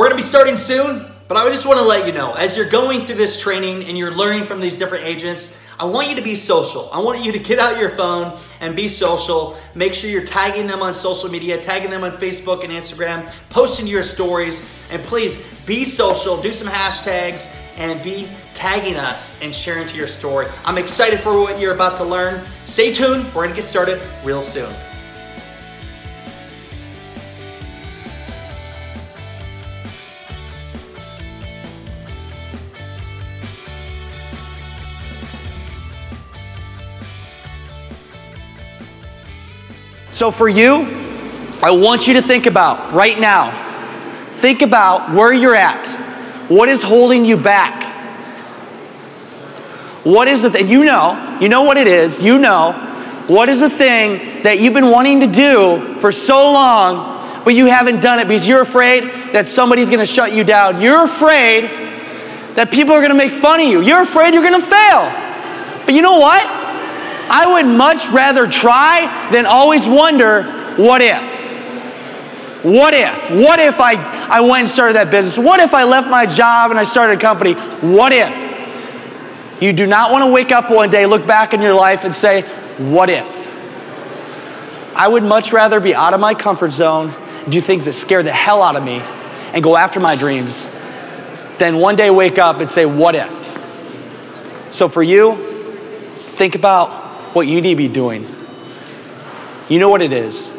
We're going to be starting soon, but I just want to let you know as you're going through this training and you're learning from these different agents, I want you to be social. I want you to get out your phone and be social. Make sure you're tagging them on social media, tagging them on Facebook and Instagram, posting your stories, and please be social, do some hashtags, and be tagging us and sharing to your story. I'm excited for what you're about to learn. Stay tuned. We're to get started real soon. So for you, I want you to think about right now, think about where you're at. What is holding you back? What is the thing? You know, you know what it is. You know, what is the thing that you've been wanting to do for so long, but you haven't done it because you're afraid that somebody's going to shut you down. You're afraid that people are going to make fun of you. You're afraid you're going to fail. But you know what? I would much rather try than always wonder, what if? What if? What if I, I went and started that business? What if I left my job and I started a company? What if? You do not want to wake up one day, look back in your life, and say, What if? I would much rather be out of my comfort zone, do things that scare the hell out of me, and go after my dreams than one day wake up and say, What if? So for you, think about what you need to be doing. You know what it is.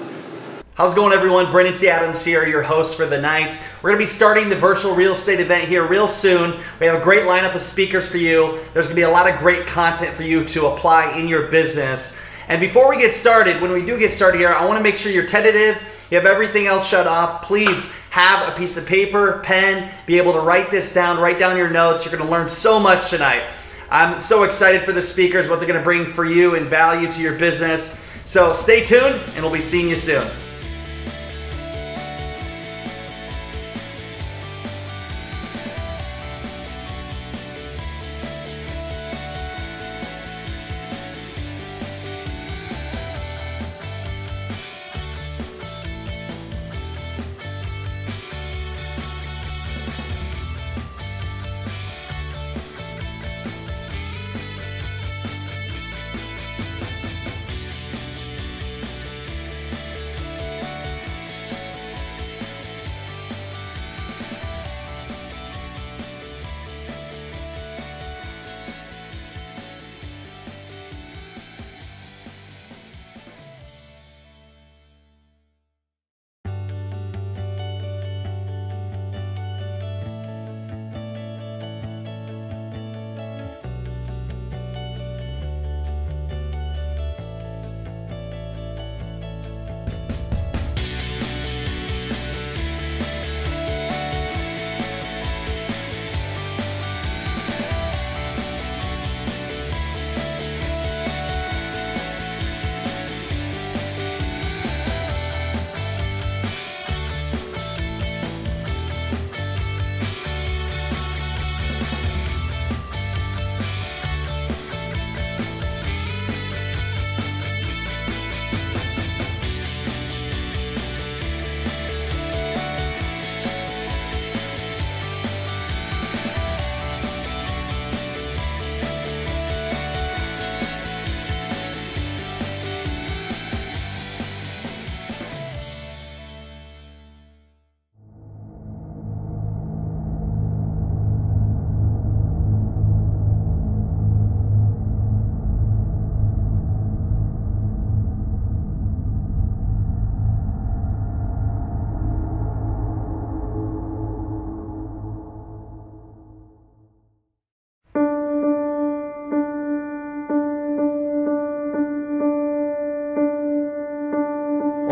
How's it going, everyone? Brandon T. Adams here, your host for the night. We're going to be starting the virtual real estate event here real soon. We have a great lineup of speakers for you. There's going to be a lot of great content for you to apply in your business. And before we get started, when we do get started here, I want to make sure you're tentative. You have everything else shut off. Please have a piece of paper, pen, be able to write this down, write down your notes. You're going to learn so much tonight. I'm so excited for the speakers, what they're going to bring for you and value to your business. So stay tuned, and we'll be seeing you soon.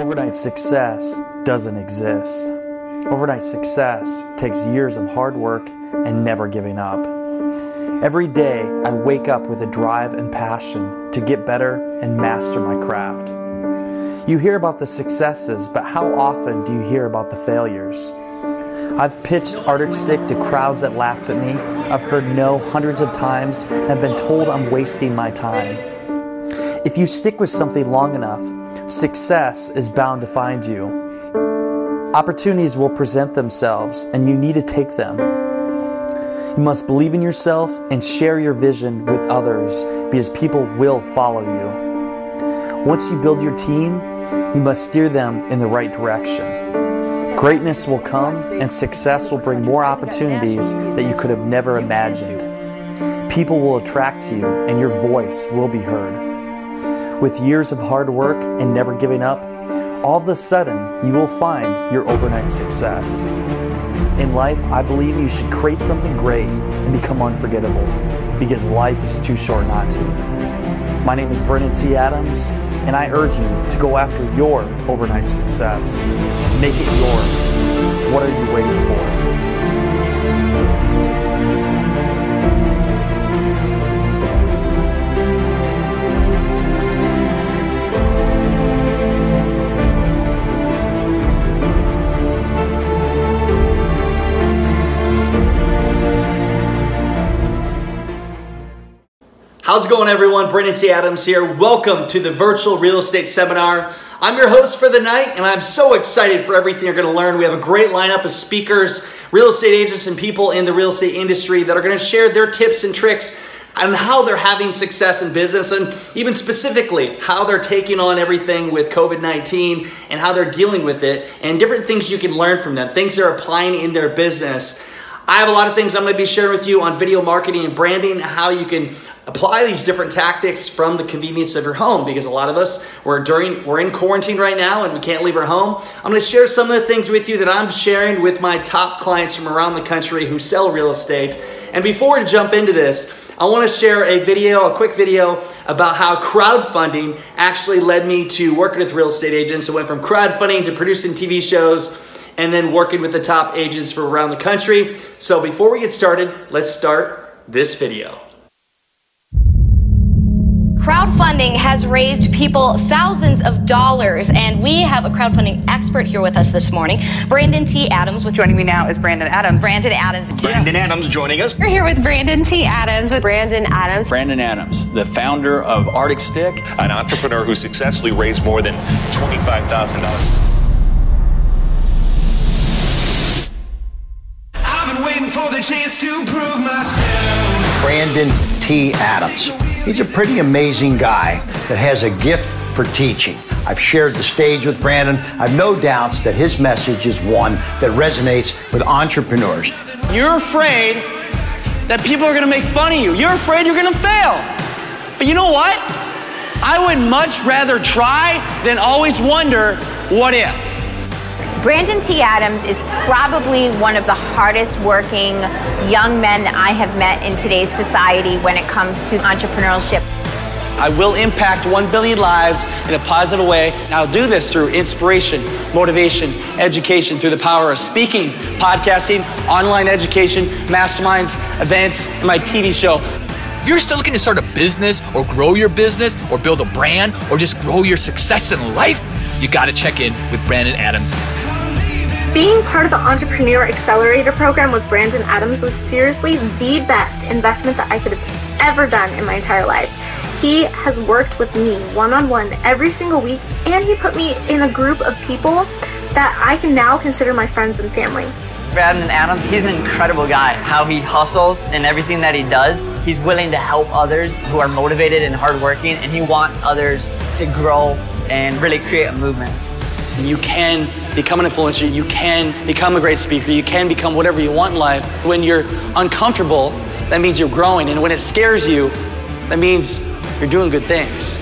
Overnight success doesn't exist. Overnight success takes years of hard work and never giving up. Every day, I wake up with a drive and passion to get better and master my craft. You hear about the successes, but how often do you hear about the failures? I've pitched Arctic Stick to crowds that laughed at me. I've heard no hundreds of times and been told I'm wasting my time. If you stick with something long enough, success is bound to find you. Opportunities will present themselves, and you need to take them. You must believe in yourself and share your vision with others because people will follow you. Once you build your team, you must steer them in the right direction. Greatness will come and success will bring more opportunities that you could have never imagined. People will attract to you and your voice will be heard. With years of hard work and never giving up, all of a sudden you will find your overnight success. In life, I believe you should create something great and become unforgettable because life is too short not to. My name is Brandon T. Adams, and I urge you to go after your overnight success. Make it yours. What are you waiting for? How's it going, everyone? Brandon T. Adams here. Welcome to the virtual real estate seminar. I'm your host for the night, and I'm so excited for everything you're going to learn. We have a great lineup of speakers, real estate agents, and people in the real estate industry that are going to share their tips and tricks on how they're having success in business and even specifically how they're taking on everything with COVID 19 and how they're dealing with it and different things you can learn from them, things they're applying in their business. I have a lot of things I'm going to be sharing with you on video marketing and branding, how you can apply these different tactics from the convenience of your home because a lot of us we're during we're in quarantine right now and we can't leave our home. I'm going to share some of the things with you that I'm sharing with my top clients from around the country who sell real estate. And before we jump into this, I want to share a video, a quick video about how crowdfunding actually led me to working with real estate agents. It went from crowdfunding to producing TV shows and then working with the top agents from around the country. So before we get started, let's start this video. Crowdfunding has raised people thousands of dollars, and we have a crowdfunding expert here with us this morning, Brandon T. Adams. With Joining me now is Brandon Adams. Brandon Adams. Brandon Adams joining us. We're here with Brandon T. Adams. With Brandon Adams. Brandon Adams, the founder of Arctic Stick, an entrepreneur who successfully raised more than $25,000. I've been waiting for the chance to prove myself. Brandon T. Adams. He's a pretty amazing guy that has a gift for teaching. I've shared the stage with Brandon. I've no doubts that his message is one that resonates with entrepreneurs. You're afraid that people are going to make fun of you. You're afraid you're going to fail. But you know what? I would much rather try than always wonder, what if? Brandon T. Adams is probably one of the hardest working young men that I have met in today's society when it comes to entrepreneurship. I will impact 1 billion lives in a positive way. And I'll do this through inspiration, motivation, education, through the power of speaking, podcasting, online education, masterminds, events, and my TV show. If you're still looking to start a business or grow your business or build a brand or just grow your success in life, you got to check in with Brandon Adams. Being part of the Entrepreneur Accelerator program with Brandon Adams was seriously the best investment that I could have ever done in my entire life. He has worked with me one on one every single week, and he put me in a group of people that I can now consider my friends and family. Brandon Adams, he's an incredible guy. How he hustles and everything that he does, he's willing to help others who are motivated and hardworking, and he wants others to grow and really create a movement. You can become an influencer, you can become a great speaker, you can become whatever you want in life. When you're uncomfortable, that means you're growing. And when it scares you, that means you're doing good things.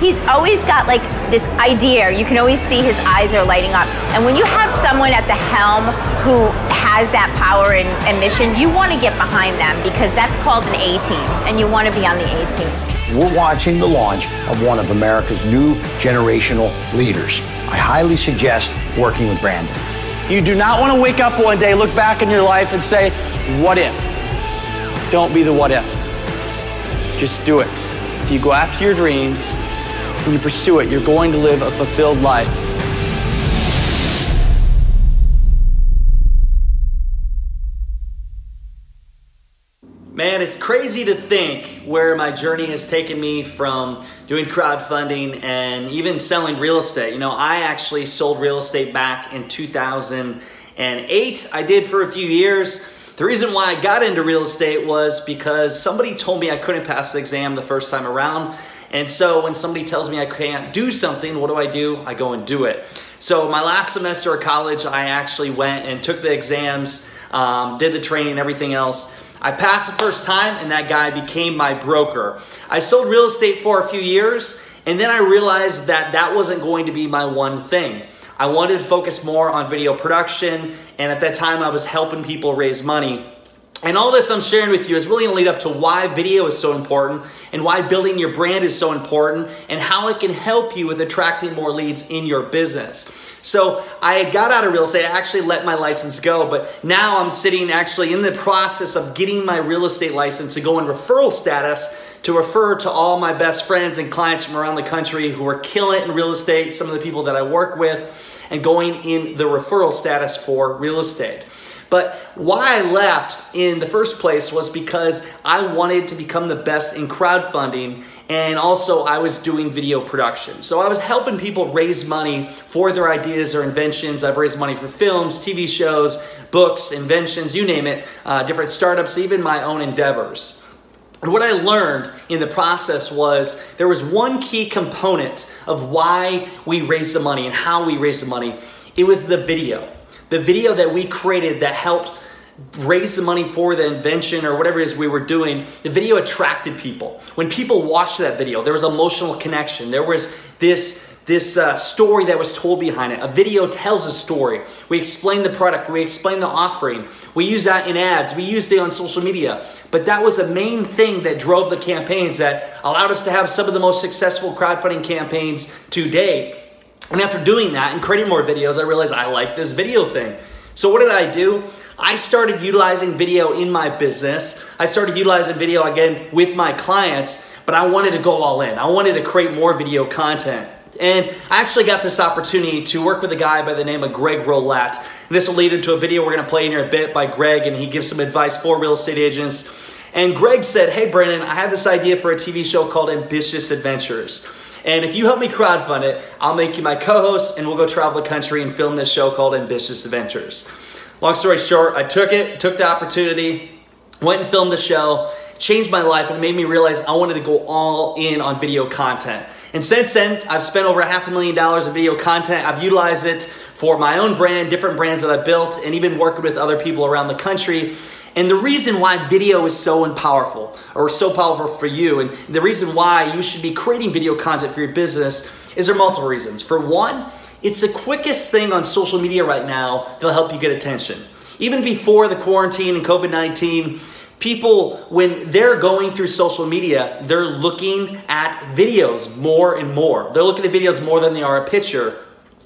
He's always got like this idea. You can always see his eyes are lighting up. And when you have someone at the helm who has that power and, and mission, you want to get behind them because that's called an A team, and you want to be on the A team. We're watching the launch of one of America's new generational leaders. I highly suggest working with Brandon. You do not want to wake up one day, look back in your life, and say, What if? Don't be the what if. Just do it. If you go after your dreams and you pursue it, you're going to live a fulfilled life. Man, it's crazy to think where my journey has taken me from doing crowdfunding and even selling real estate. You know, I actually sold real estate back in 2008. I did for a few years. The reason why I got into real estate was because somebody told me I couldn't pass the exam the first time around. And so when somebody tells me I can't do something, what do I do? I go and do it. So my last semester of college, I actually went and took the exams, um, did the training, everything else. I passed the first time, and that guy became my broker. I sold real estate for a few years, and then I realized that that wasn't going to be my one thing. I wanted to focus more on video production, and at that time, I was helping people raise money. And all this I'm sharing with you is really to lead up to why video is so important and why building your brand is so important and how it can help you with attracting more leads in your business. So I got out of real estate. I actually let my license go, but now I'm sitting actually in the process of getting my real estate license to go in referral status to refer to all my best friends and clients from around the country who are killing in real estate, some of the people that I work with, and going in the referral status for real estate. But why I left in the first place was because I wanted to become the best in crowdfunding and also I was doing video production. So I was helping people raise money for their ideas or inventions. I've raised money for films, TV shows, books, inventions, you name it, uh, different startups, even my own endeavors. And what I learned in the process was there was one key component of why we raised the money and how we raised the money. It was the video the video that we created that helped raise the money for the invention or whatever it is we were doing, the video attracted people. When people watched that video, there was emotional connection. There was this this uh, story that was told behind it. A video tells a story. We explain the product, we explain the offering. We use that in ads, we used it on social media. But that was the main thing that drove the campaigns that allowed us to have some of the most successful crowdfunding campaigns to date. And after doing that and creating more videos, I realized I like this video thing. So what did I do? I started utilizing video in my business. I started utilizing video again with my clients, but I wanted to go all in. I wanted to create more video content. And I actually got this opportunity to work with a guy by the name of Greg Rollett. And this will lead into a video we're gonna play in here a bit by Greg, and he gives some advice for real estate agents. And Greg said, Hey, Brandon, I had this idea for a TV show called Ambitious Adventures. And if you help me crowdfund it, I'll make you my co-host and we'll go travel the country and film this show called Ambitious Adventures. Long story short, I took it, took the opportunity, went and filmed the show, changed my life, and it made me realize I wanted to go all in on video content. And since then, I've spent over half a million dollars of video content. I've utilized it for my own brand, different brands that I've built, and even working with other people around the country. And the reason why video is so powerful or so powerful for you, and the reason why you should be creating video content for your business is there are multiple reasons. For one, it's the quickest thing on social media right now that'll help you get attention. Even before the quarantine and COVID 19, people, when they're going through social media, they're looking at videos more and more. They're looking at videos more than they are a picture.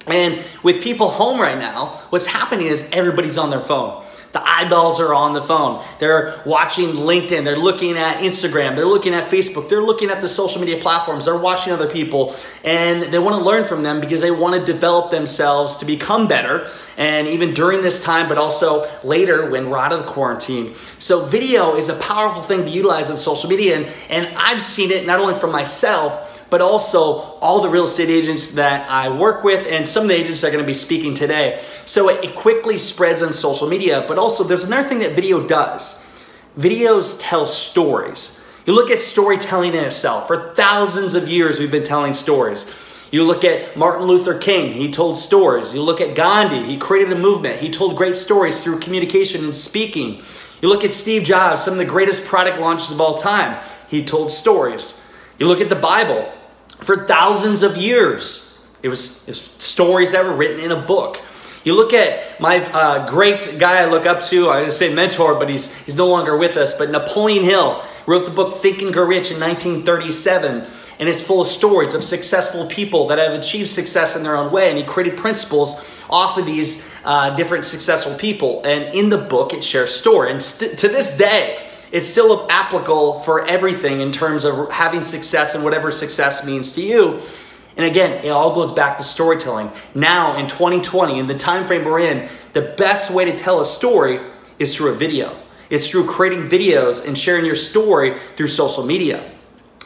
And with people home right now, what's happening is everybody's on their phone. The eyeballs are on the phone. They're watching LinkedIn. They're looking at Instagram. They're looking at Facebook. They're looking at the social media platforms. They're watching other people and they want to learn from them because they want to develop themselves to become better. And even during this time, but also later when we're out of the quarantine. So, video is a powerful thing to utilize on social media. And, and I've seen it not only for myself, but also all the real estate agents that I work with and some of the agents that are going to be speaking today. So it, it quickly spreads on social media, but also there's another thing that video does. Videos tell stories. You look at storytelling in itself. For thousands of years, we've been telling stories. You look at Martin Luther King, he told stories. You look at Gandhi, he created a movement. He told great stories through communication and speaking. You look at Steve Jobs, some of the greatest product launches of all time. He told stories. You look at the Bible, for thousands of years. It was, it was stories that were written in a book. You look at my uh, great guy I look up to, I say mentor, but he's, he's no longer with us, but Napoleon Hill wrote the book Think and Grow Rich in 1937. And it's full of stories of successful people that have achieved success in their own way. And he created principles off of these uh, different successful people. And in the book, it shares story. And st- to this day, it's still applicable for everything in terms of having success and whatever success means to you. And again, it all goes back to storytelling. Now in 2020, in the time frame we're in, the best way to tell a story is through a video. It's through creating videos and sharing your story through social media.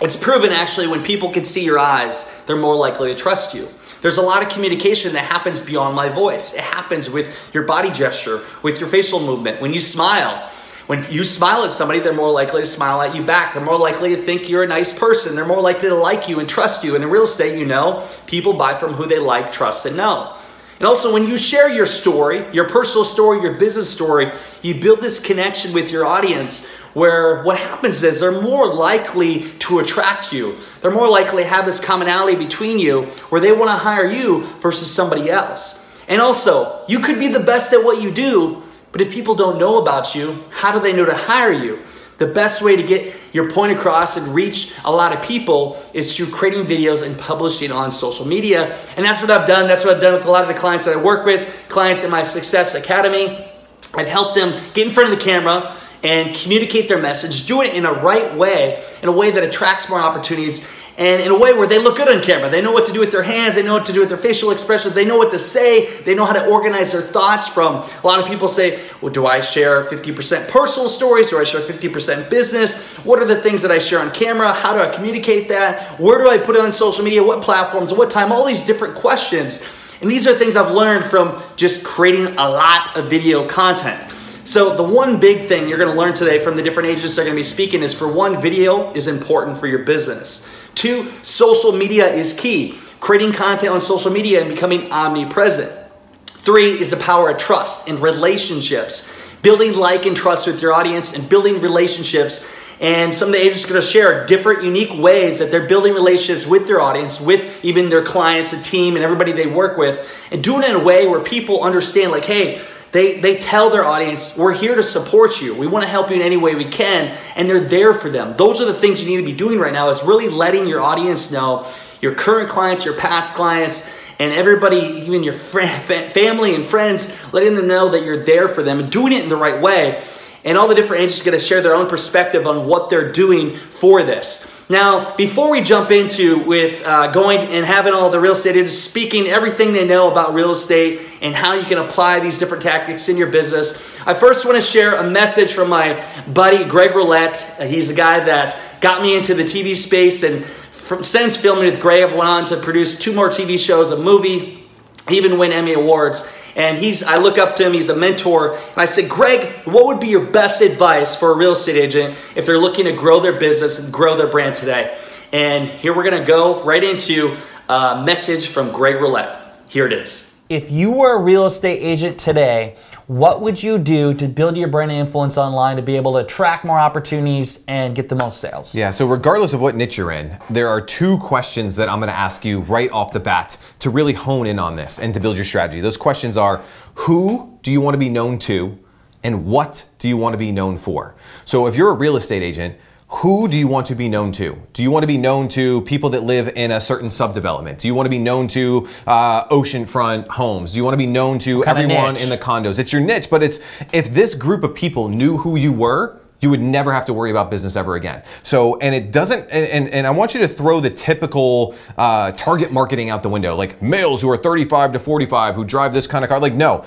It's proven actually when people can see your eyes, they're more likely to trust you. There's a lot of communication that happens beyond my voice. It happens with your body gesture, with your facial movement, when you smile. When you smile at somebody, they're more likely to smile at you back. They're more likely to think you're a nice person. They're more likely to like you and trust you. And in real estate, you know, people buy from who they like, trust, and know. And also, when you share your story, your personal story, your business story, you build this connection with your audience where what happens is they're more likely to attract you. They're more likely to have this commonality between you where they want to hire you versus somebody else. And also, you could be the best at what you do, but if people don't know about you, how do they know to hire you? The best way to get your point across and reach a lot of people is through creating videos and publishing on social media. And that's what I've done. That's what I've done with a lot of the clients that I work with, clients in my Success Academy. I've helped them get in front of the camera and communicate their message, do it in a right way, in a way that attracts more opportunities, and in a way where they look good on camera. They know what to do with their hands, they know what to do with their facial expressions, they know what to say, they know how to organize their thoughts from a lot of people say, well, do I share 50% personal stories? Do I share 50% business? What are the things that I share on camera? How do I communicate that? Where do I put it on social media? What platforms? What time? All these different questions. And these are things I've learned from just creating a lot of video content. So the one big thing you're going to learn today from the different agents that are going to be speaking is for one, video is important for your business. Two, social media is key. Creating content on social media and becoming omnipresent. Three is the power of trust and relationships. Building like and trust with your audience and building relationships and some of the agents are going to share different unique ways that they're building relationships with their audience, with even their clients, the team, and everybody they work with, and doing it in a way where people understand, like, hey, they, they tell their audience, we're here to support you. We want to help you in any way we can. And they're there for them. Those are the things you need to be doing right now is really letting your audience know, your current clients, your past clients, and everybody, even your friend, family and friends, letting them know that you're there for them and doing it in the right way. And all the different agents going to share their own perspective on what they're doing for this. Now, before we jump into with uh, going and having all the real estate agents speaking everything they know about real estate and how you can apply these different tactics in your business, I first want to share a message from my buddy Greg Rollett. He's the guy that got me into the TV space, and from, since filming with Greg, I've went on to produce two more TV shows, a movie, even win Emmy awards. And he's, I look up to him, he's a mentor. And I said, Greg, what would be your best advice for a real estate agent if they're looking to grow their business and grow their brand today? And here we're gonna go right into a message from Greg Rollett. Here it is. If you were a real estate agent today, what would you do to build your brand influence online to be able to attract more opportunities and get the most sales? Yeah, so regardless of what niche you're in, there are two questions that I'm gonna ask you right off the bat to really hone in on this and to build your strategy. Those questions are who do you wanna be known to and what do you wanna be known for? So if you're a real estate agent, who do you want to be known to? Do you want to be known to people that live in a certain subdevelopment? Do you want to be known to uh, oceanfront homes? Do you want to be known to everyone in the condos? It's your niche, but it's if this group of people knew who you were, you would never have to worry about business ever again. So, and it doesn't, and, and I want you to throw the typical uh, target marketing out the window, like males who are 35 to 45 who drive this kind of car. Like, no,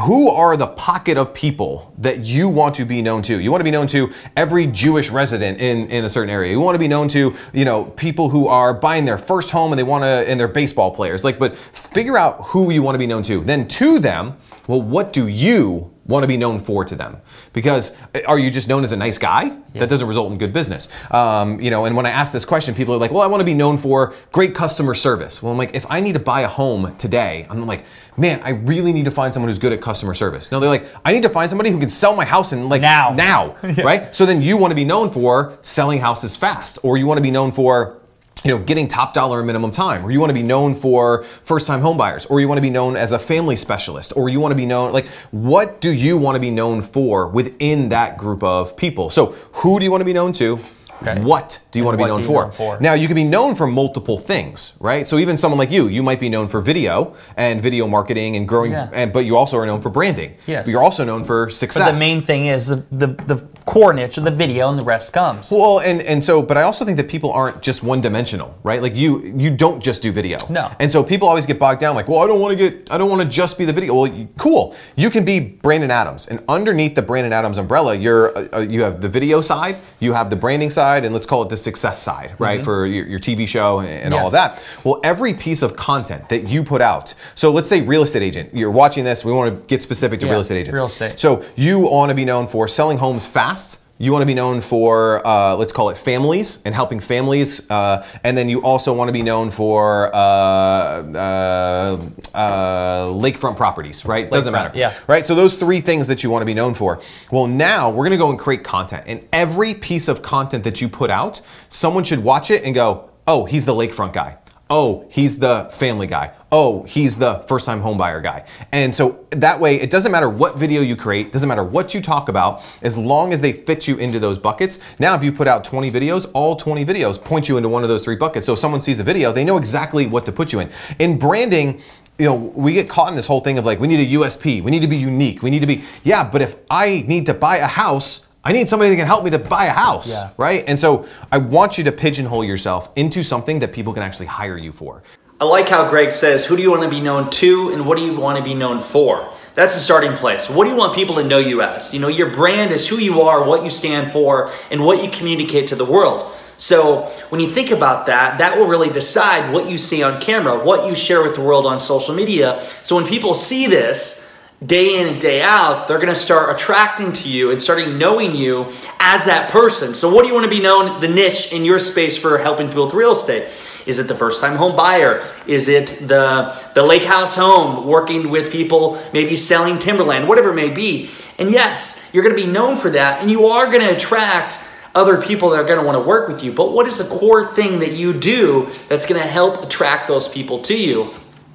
who are the pocket of people that you want to be known to? You want to be known to every Jewish resident in, in a certain area. You want to be known to, you know, people who are buying their first home and they want to, and they're baseball players. Like, but figure out who you want to be known to. Then to them, well, what do you want to be known for to them. Because eh, are you just known as a nice guy? Yeah. that doesn't result in good business. Um, you know and when i ask this question people are like well i want to be known for great customer service. Well i'm like if i need to buy a home today i'm like man i really need to find someone who's good at customer service. No they're like i need to find somebody who can sell my house in like now. now yeah. right? So then you want to be known for selling houses fast or you want to be known for you know, getting top dollar and minimum time, or you want to be known for first time homebuyers, or you want to be known as a family specialist, or you want to be known, like, what do you want to be known for within that group of people? So, who do you want to be known to? What do you want to be known for? known for? Now, you can be known for multiple things, right? So even someone like you, you might be known for video and video marketing and growing, Yeah. and, but you also are known for branding. Yes. But you're also known for success. But the main thing is the, the, the core niche of the video and the rest comes. Well, and and so, but I also think that people aren't just one dimensional, right? Like you, you don't just do video. No. And so people always get bogged down, like, well, I don't want to get, I don't want to just be the video. Well, you, cool. You can be Brandon Adams, and underneath the Brandon Adams umbrella, you're, uh, uh, you have the video side, you have the branding side, and let's call it the success side, right, Mhm. for your, your TV show and, and Yeah. all of that. Well, every piece of content that you put out. So let's say real estate agent. You're watching this. We want to get specific to Yeah, real estate agents. real estate. So you want to be known for selling homes fast. You want to be known for, uh, let's call it families and helping families. Uh, and then you also want to be known for uh, uh, uh, lakefront properties, right? Doesn't matter. yeah. Right? So those three things that you want to be known for. Well, now we're going to go and create content. And every piece of content that you put out, someone should watch it and go, oh, he's the lakefront guy. Oh, he's the family guy. Oh, he's the first time homebuyer guy. And so that way, it doesn't matter what video you create, doesn't matter what you talk about, as long as they fit you into those buckets. Now, if you put out 20 videos, all 20 videos point you into one of those three buckets. So if someone sees a video, they know exactly what to put you in. In branding, you know, we get caught in this whole thing of like, we need a USP, we need to be unique, we need to be, yeah, but if I need to buy a house, I need somebody that can help me to buy a house, Yeah. right? And so I want you to pigeonhole yourself into something that people can actually hire you for. I like how Greg says, who do you want to be known to and what do you want to be known for? That's the starting place. What do you want people to know you as? You know, your brand is who you are, what you stand for, and what you communicate to the world. So when you think about that, that will really decide what you see on camera, what you share with the world on social media. So when people see this, day in and day out, they're gonna start attracting to you and starting knowing you as that person. So, what do you wanna be known, the niche in your space for helping people with real estate? Is it the first time home buyer? Is it the, the lake house home, working with people, maybe selling timberland, whatever it may be? And yes, you're gonna be known for that, and you are gonna attract other people that are want to work with you. But what is the core thing that you do that's to help attract those people to you?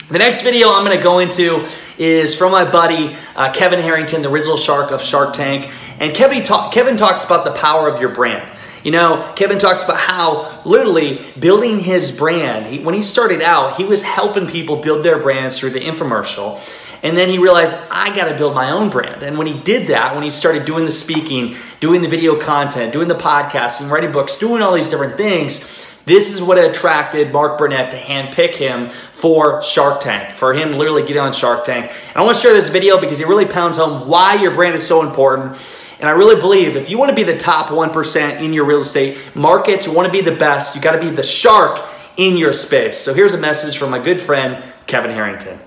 The next video I'm going to go into is from my buddy uh, Kevin Harrington, the original shark of Shark Tank. And Kevin, talk, Kevin talks about the power of your brand. You know, Kevin talks about how literally building his brand, he, when he started out, he was helping people build their brands through the infomercial. And then he realized, I got to build my own brand. And when he did that, when he started doing the speaking, doing the video content, doing the podcasting, writing books, doing all these different things, this is what attracted Mark Burnett to handpick him for Shark Tank, for him literally get on Shark Tank. And I want to share this video because it really pounds home why your brand is so important. And I really believe if you want to be the top 1% in your real estate market, you want to be the best, you got to be the shark in your space. So here's a message from my good friend, Kevin Harrington.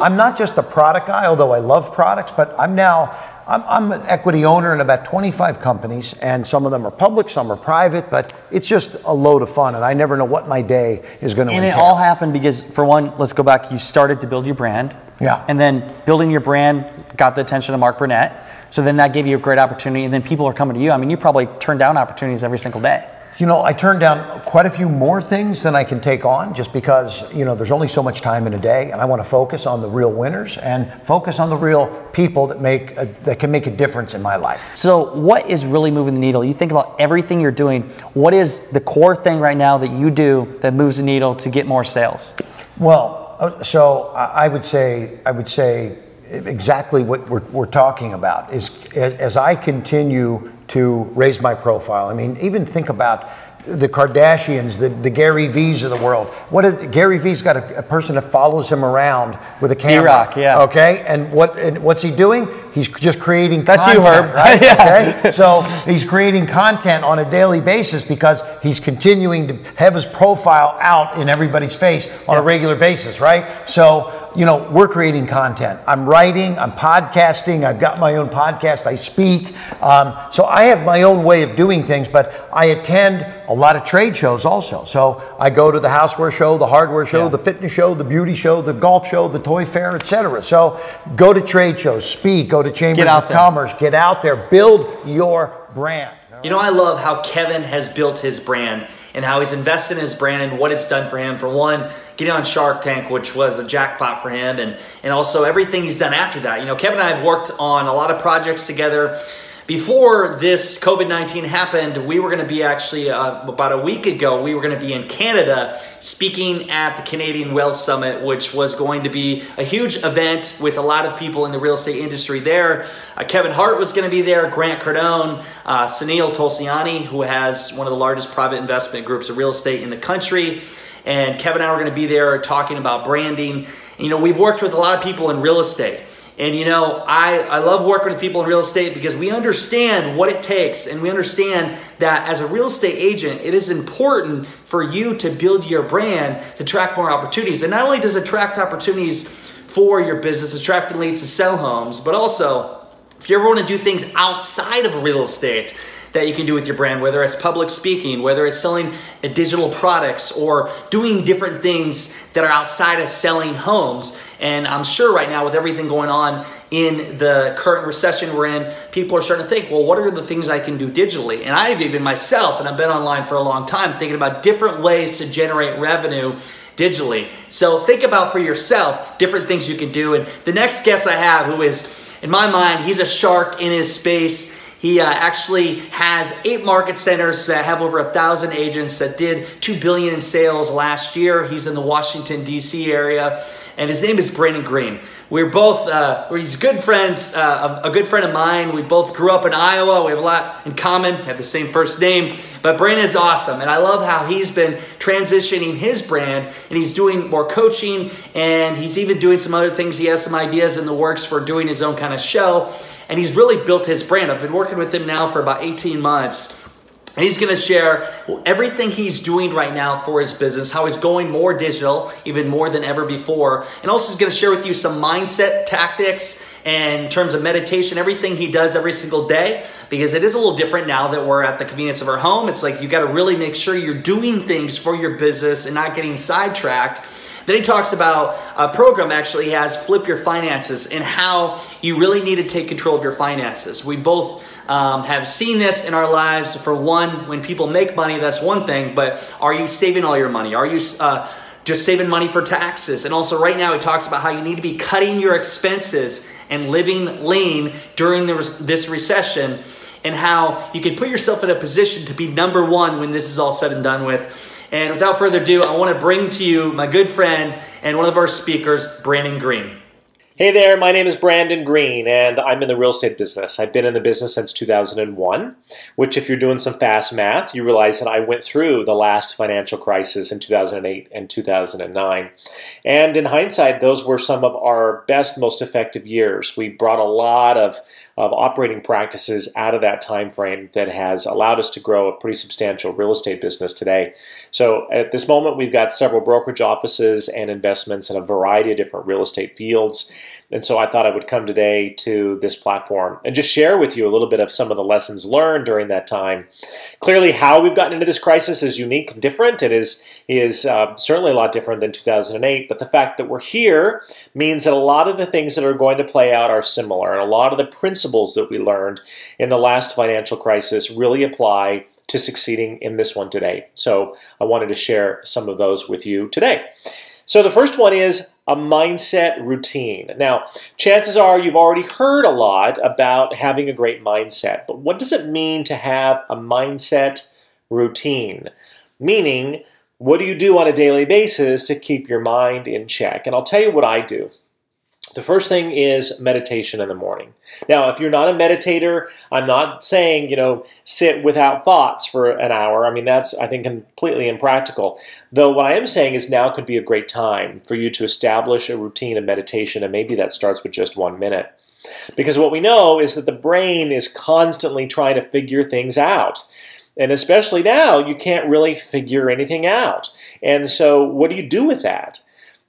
I'm not just a product guy, although I love products, but I'm now I'm, I'm an equity owner in about 25 companies, and some of them are public, some are private, but it's just a load of fun, and I never know what my day is going to And it all happened because, for one, let's go back. You started to build your brand. Yeah. And then building your brand got the attention of Mark Burnett. So then that gave you a great opportunity. And then people are coming to you. I mean, you probably turn down opportunities every single day. You know, I turn down quite a few more things than I can take on just because, you know, there's only so much time in a day and I want to focus on the real winners and focus on the real people that make a, that can make a difference in my life. So, what is really moving the needle? You think about everything you're doing. What is the core thing right now that you do that moves the needle to get more sales? Well, uh, so I would say I would say exactly what we're, we're talking about is as, as I continue to raise my profile. I mean, even think about the Kardashians, the, the Gary Vee's of the world. What is, Gary Vee's got a, a person that follows him around with a camera. D-Rock, yeah. Okay, and what and what's he doing? He's just creating That's you, Herb. right? Yeah. Okay, so he's creating content on a daily basis because he's continuing to have his profile out in everybody's face on a regular basis, right? So you know, we're creating content. I'm writing, I'm podcasting, I've got my own podcast, I speak. Um, so I have my own way of doing things, but I attend a lot of trade shows also. So I go to the houseware show, the hardware show, the fitness show, the beauty show, the golf show, the toy fair, etc. So go to trade shows, speak, go to chambers of there. commerce, get out there, build your brand. You know, I love how Kevin has built his brand and how he's invested in his brand and what it's done for him. For one, getting on Shark Tank, which was a jackpot for him, and, and also everything he's done after that. You know, Kevin and I have worked on a lot of projects together, before this COVID 19 happened, we were going to be actually uh, about a week ago, we were going to be in Canada speaking at the Canadian Wealth Summit, which was going to be a huge event with a lot of people in the real estate industry there. Uh, Kevin Hart was going to be there, Grant Cardone, uh, Sunil Tulsiani, who has one of the largest private investment groups of real estate in the country. And Kevin and I were going to be there talking about branding. You know, we've worked with a lot of people in real estate. And you know, I, I love working with people in real estate because we understand what it takes and we understand that as a real estate agent, it is important for you to build your brand to attract more opportunities. And not only does it attract opportunities for your business, attracting leads to sell homes, but also if you ever want to do things outside of real estate, that you can do with your brand, whether it's public speaking, whether it's selling uh, digital products, or doing different things that are outside of selling homes. And I'm sure right now, with everything going on in the current recession we're in, people are starting to think, well, what are the things I can do digitally? And I've even myself, and I've been online for a long time, thinking about different ways to generate revenue digitally. So think about for yourself different things you can do. And the next guest I have, who is, in my mind, he's a shark in his space. He uh, actually has eight market centers that have over a thousand agents that did two billion in sales last year. He's in the Washington D.C. area, and his name is Brandon Green. We're both uh, he's good friends, uh, a, good friend of mine. We both grew up in Iowa. We have a lot in common. We have the same first name, but Brandon is awesome, and I love how he's been transitioning his brand, and he's doing more coaching, and he's even doing some other things. He has some ideas in the works for doing his own kind of show and he's really built his brand. I've been working with him now for about 18 months. And he's to share everything he's doing right now for his business, how he's going more digital, even more than ever before. And also, he's to share with you some mindset tactics and in terms of meditation, everything he does every single day, because it is a little different now that we're at the convenience of our home. It's like you got to really make sure you're doing things for your business and not getting sidetracked. Then he talks about a program actually has Flip Your Finances and how you really need to take control of your finances. We both um, have seen this in our lives. For one, when people make money, that's one thing, but are you saving all your money? Are you uh, just saving money for taxes? And also, right now, he talks about how you need to be cutting your expenses and living lean during this recession and how you can put yourself in a position to be number one when this is all said and done with. And without further ado, I want to bring to you my good friend and one of our speakers, Brandon Green. Hey there, my name is Brandon Green, and I'm in the real estate business. I've been in the business since 2001, which, if you're doing some fast math, you realize that I went through the last financial crisis in 2008 and 2009. And in hindsight, those were some of our best, most effective years. We brought a lot of, of operating practices out of that time frame that has allowed us to grow a pretty substantial real estate business today. So at this moment, we've got several brokerage offices and investments in a variety of different real estate fields. And so I thought I would come today to this platform and just share with you a little bit of some of the lessons learned during that time. Clearly, how we've gotten into this crisis is unique and different. It is, is uh, certainly a lot different than 2008, but the fact that we're here means that a lot of the things that are going to play out are similar. And a lot of the principles that we learned in the last financial crisis really apply to succeeding in this one today. So I wanted to share some of those with you today. So the first one is a mindset routine. Now, chances are you've already heard a lot about having a great mindset, but what does it mean to have a mindset routine? Meaning, what do you do on a daily basis to keep your mind in check? And I'll tell you what I do. The first thing is meditation in the morning. Now, if you're not a meditator, I'm not saying, you know, sit without thoughts for an hour. I mean, that's, I think, completely impractical. Though what I am saying is now could be a great time for you to establish a routine of meditation, and maybe that starts with just one minute. Because what we know is that the brain is constantly trying to figure things out. And especially now, you can't really figure anything out. And so, what do you do with that?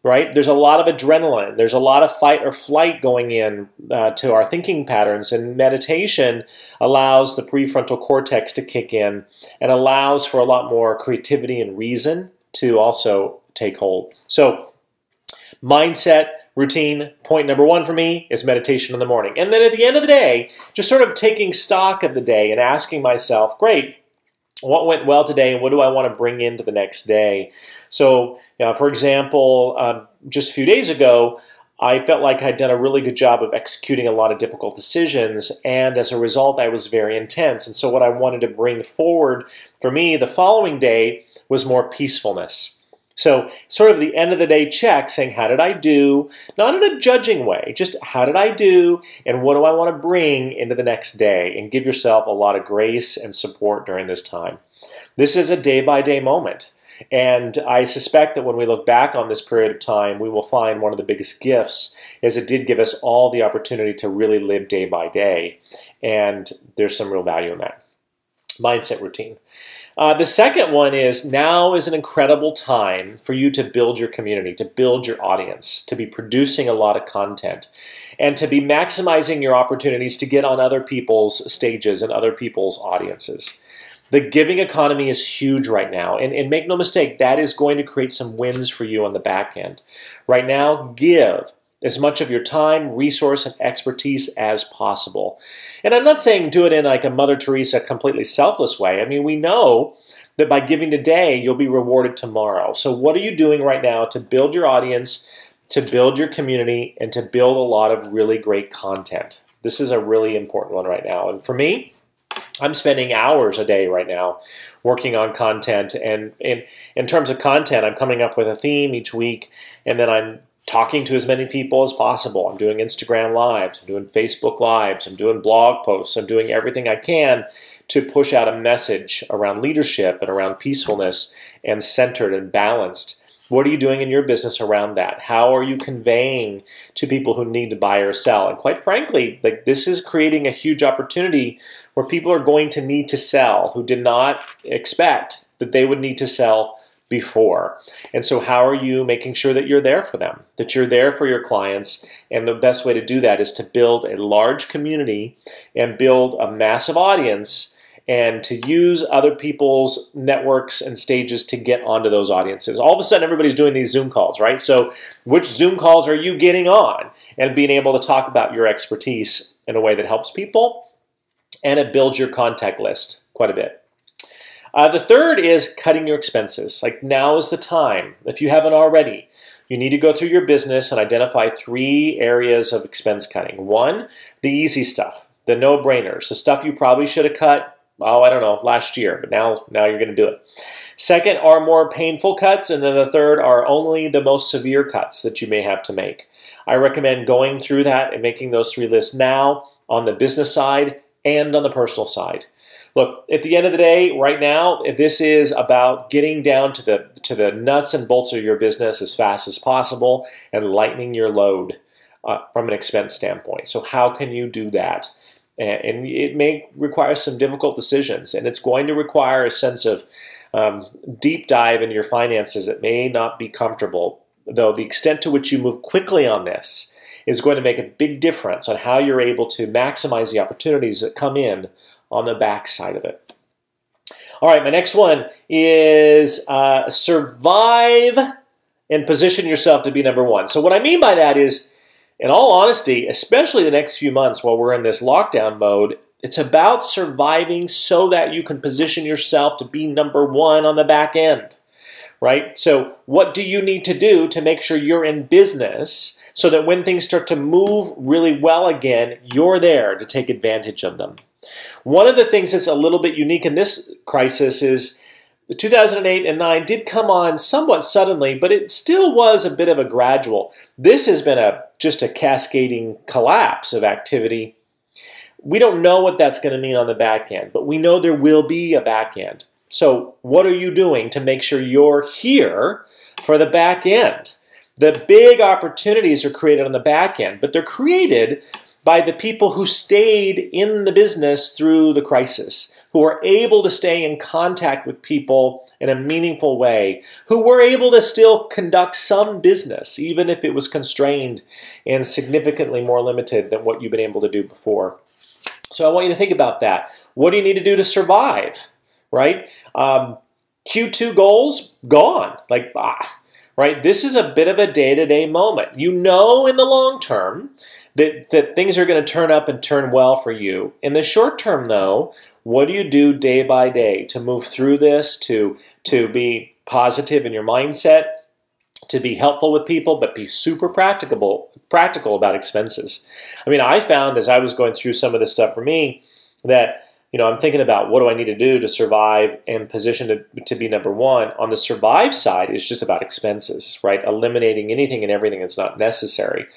Right? There's a lot of adrenaline. There's a lot of fight or flight going in uh, to our thinking patterns, and meditation allows the prefrontal cortex to kick in and allows for a lot more creativity and reason to also take hold. So, mindset routine point number one for me is meditation in the morning. And then at the end of the day, just sort of taking stock of the day and asking myself, great, what went well today and what do I want to bring into the next day? So, you know, for example, um, just a few days ago, I felt like I'd done a really good job of executing a lot of difficult decisions, and as a result, I was very intense. And so, what I wanted to bring forward for me the following day was more peacefulness. So, sort of the end of the day check saying, How did I do? Not in a judging way, just how did I do? And what do I want to bring into the next day? And give yourself a lot of grace and support during this time. This is a day by day moment. And I suspect that when we look back on this period of time, we will find one of the biggest gifts is it did give us all the opportunity to really live day by day. And there's some real value in that. Mindset routine. Uh, the second one is now is an incredible time for you to build your community, to build your audience, to be producing a lot of content, and to be maximizing your opportunities to get on other people's stages and other people's audiences. The giving economy is huge right now. And, and make no mistake, that is going to create some wins for you on the back end. Right now, give as much of your time, resource, and expertise as possible. And I'm not saying do it in like a Mother Teresa completely selfless way. I mean, we know that by giving today, you'll be rewarded tomorrow. So, what are you doing right now to build your audience, to build your community, and to build a lot of really great content? This is a really important one right now. And for me, I'm spending hours a day right now working on content. And in, in terms of content, I'm coming up with a theme each week, and then I'm talking to as many people as possible. I'm doing Instagram lives, I'm doing Facebook lives, I'm doing blog posts, I'm doing everything I can to push out a message around leadership and around peacefulness and centered and balanced. What are you doing in your business around that? How are you conveying to people who need to buy or sell? And quite frankly, like this is creating a huge opportunity where people are going to need to sell who did not expect that they would need to sell before. And so, how are you making sure that you're there for them, that you're there for your clients? And the best way to do that is to build a large community and build a massive audience and to use other people's networks and stages to get onto those audiences. All of a sudden, everybody's doing these Zoom calls, right? So, which Zoom calls are you getting on? And being able to talk about your expertise in a way that helps people and it builds your contact list quite a bit. Uh, the third is cutting your expenses. Like now is the time. If you haven't already, you need to go through your business and identify three areas of expense cutting. One, the easy stuff, the no-brainers, the stuff you probably should have cut, oh, I don't know, last year, but now, now you're going to do it. Second are more painful cuts, and then the third are only the most severe cuts that you may have to make. I recommend going through that and making those three lists now on the business side and on the personal side. Look, at the end of the day, right now, this is about getting down to the to the nuts and bolts of your business as fast as possible and lightening your load uh, from an expense standpoint. So, how can you do that? And, it may require some difficult decisions, and it's going to require a sense of um, deep dive in your finances. It may not be comfortable, though. The extent to which you move quickly on this is going to make a big difference on how you're able to maximize the opportunities that come in on the back side of it. All right, my next one is uh, survive and position yourself to be number one. So, what I mean by that is, in all honesty, especially the next few months while we're in this lockdown mode, it's about surviving so that you can position yourself to be number one on the back end, right? So, what do you need to do to make sure you're in business so that when things start to move really well again, you're there to take advantage of them. One of the things that's a little bit unique in this crisis is the 2008 and 9 did come on somewhat suddenly, but it still was a bit of a gradual. This has been a just a cascading collapse of activity. We don't know what that's going to mean on the back end, but we know there will be a back end. So, what are you doing to make sure you're here for the back end? The big opportunities are created on the back end, but they're created by the people who stayed in the business through the crisis, who were able to stay in contact with people in a meaningful way, who were able to still conduct some business, even if it was constrained and significantly more limited than what you've been able to do before. So I want you to think about that. What do you need to do to survive, right? Um, Q2 goals, gone. Like, ah, right? This is a bit of a day to day moment. You know, in the long term, that, that things are going to turn up and turn well for you. In the short term, though, what do you do day by day to move through this, to, to be positive in your mindset, to be helpful with people, but be super practicable practical about expenses. I mean, I found as I was going through some of this stuff for me that you know I'm thinking about what do I need to do to survive and position to, to be number one. On the survive side, is just about expenses, right? Eliminating anything and everything that's not necessary.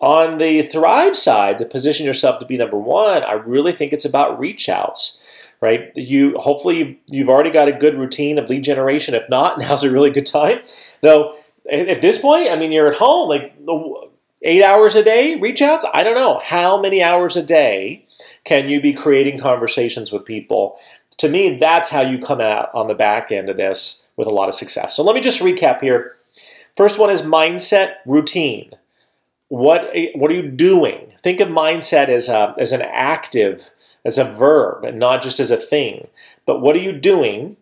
On the thrive side, to position yourself to be number one, I really think it's about reach outs right? You hopefully you've already got a good routine of lead generation. If not, now's a really good time. Though at this point, I mean, you're at home, like eight hours a day reach outs. I don't know how many hours a day can you be creating conversations with people. To me, that's how you come out on the back end of this with a lot of success. So let me just recap here. First one is mindset routine. What what are you doing? Think of mindset as a as an active, as a verb, and not just as a thing. But what are you doing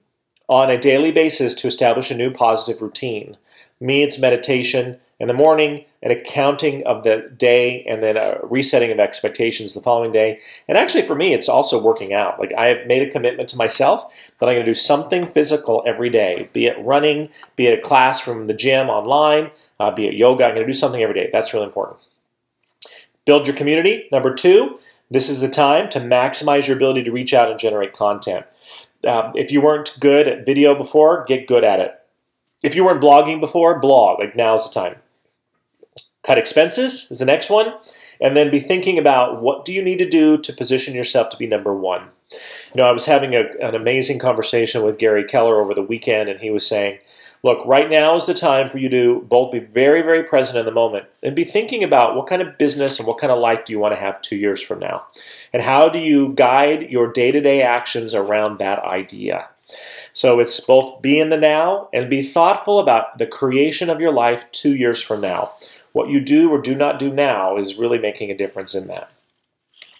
on a daily basis to establish a new positive routine? Me, it's meditation in the morning, an accounting of the day, and then a resetting of expectations the following day. And actually, for me, it's also working out. Like I have made a commitment to myself that I'm going to do something physical every day, be it running, be it a class from the gym online, uh, be it yoga. I'm going to do something every day. That's really important. Build your community. Number two, this is the time to maximize your ability to reach out and generate content. Uh, if you weren't good at video before, get good at it. If you weren't blogging before, blog. Like now's the time. Cut expenses is the next one. And then be thinking about what do you need to do to position yourself to be number one. You know, I was having a, an amazing conversation with Gary Keller over the weekend, and he was saying, look, right now is the time for you to both be very, very present in the moment and be thinking about what kind of business and what kind of life do you want to have two years from now? And how do you guide your day to day actions around that idea? So it's both be in the now and be thoughtful about the creation of your life two years from now. What you do or do not do now is really making a difference in that.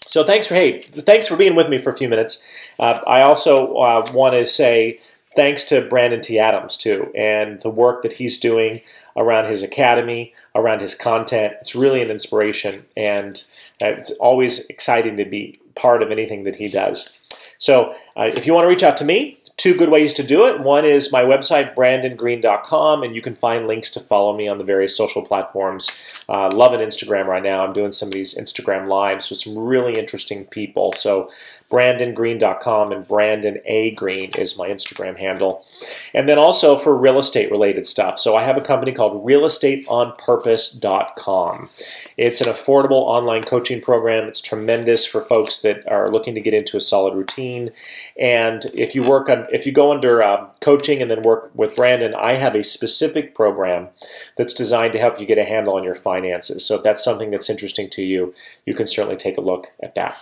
So thanks for hey, thanks for being with me for a few minutes. Uh, I also uh, want to say thanks to Brandon T. Adams too, and the work that he's doing around his academy, around his content. It's really an inspiration, and it's always exciting to be part of anything that he does. So uh, if you want to reach out to me, two good ways to do it. One is my website, brandongreen.com, and you can find links to follow me on the various social platforms. Uh, loving Instagram right now. I'm doing some of these Instagram lives with some really interesting people. So brandongreen.com and Brandon A. Green is my Instagram handle. And then also for real estate related stuff. So I have a company called realestateonpurpose.com. It's an affordable online coaching program. It's tremendous for folks that are looking to get into a solid routine. And if you work on, if you go under uh, coaching and then work with Brandon, I have a specific program that's designed to help you get a handle on your finances. So if that's something that's interesting to you, you can certainly take a look at that.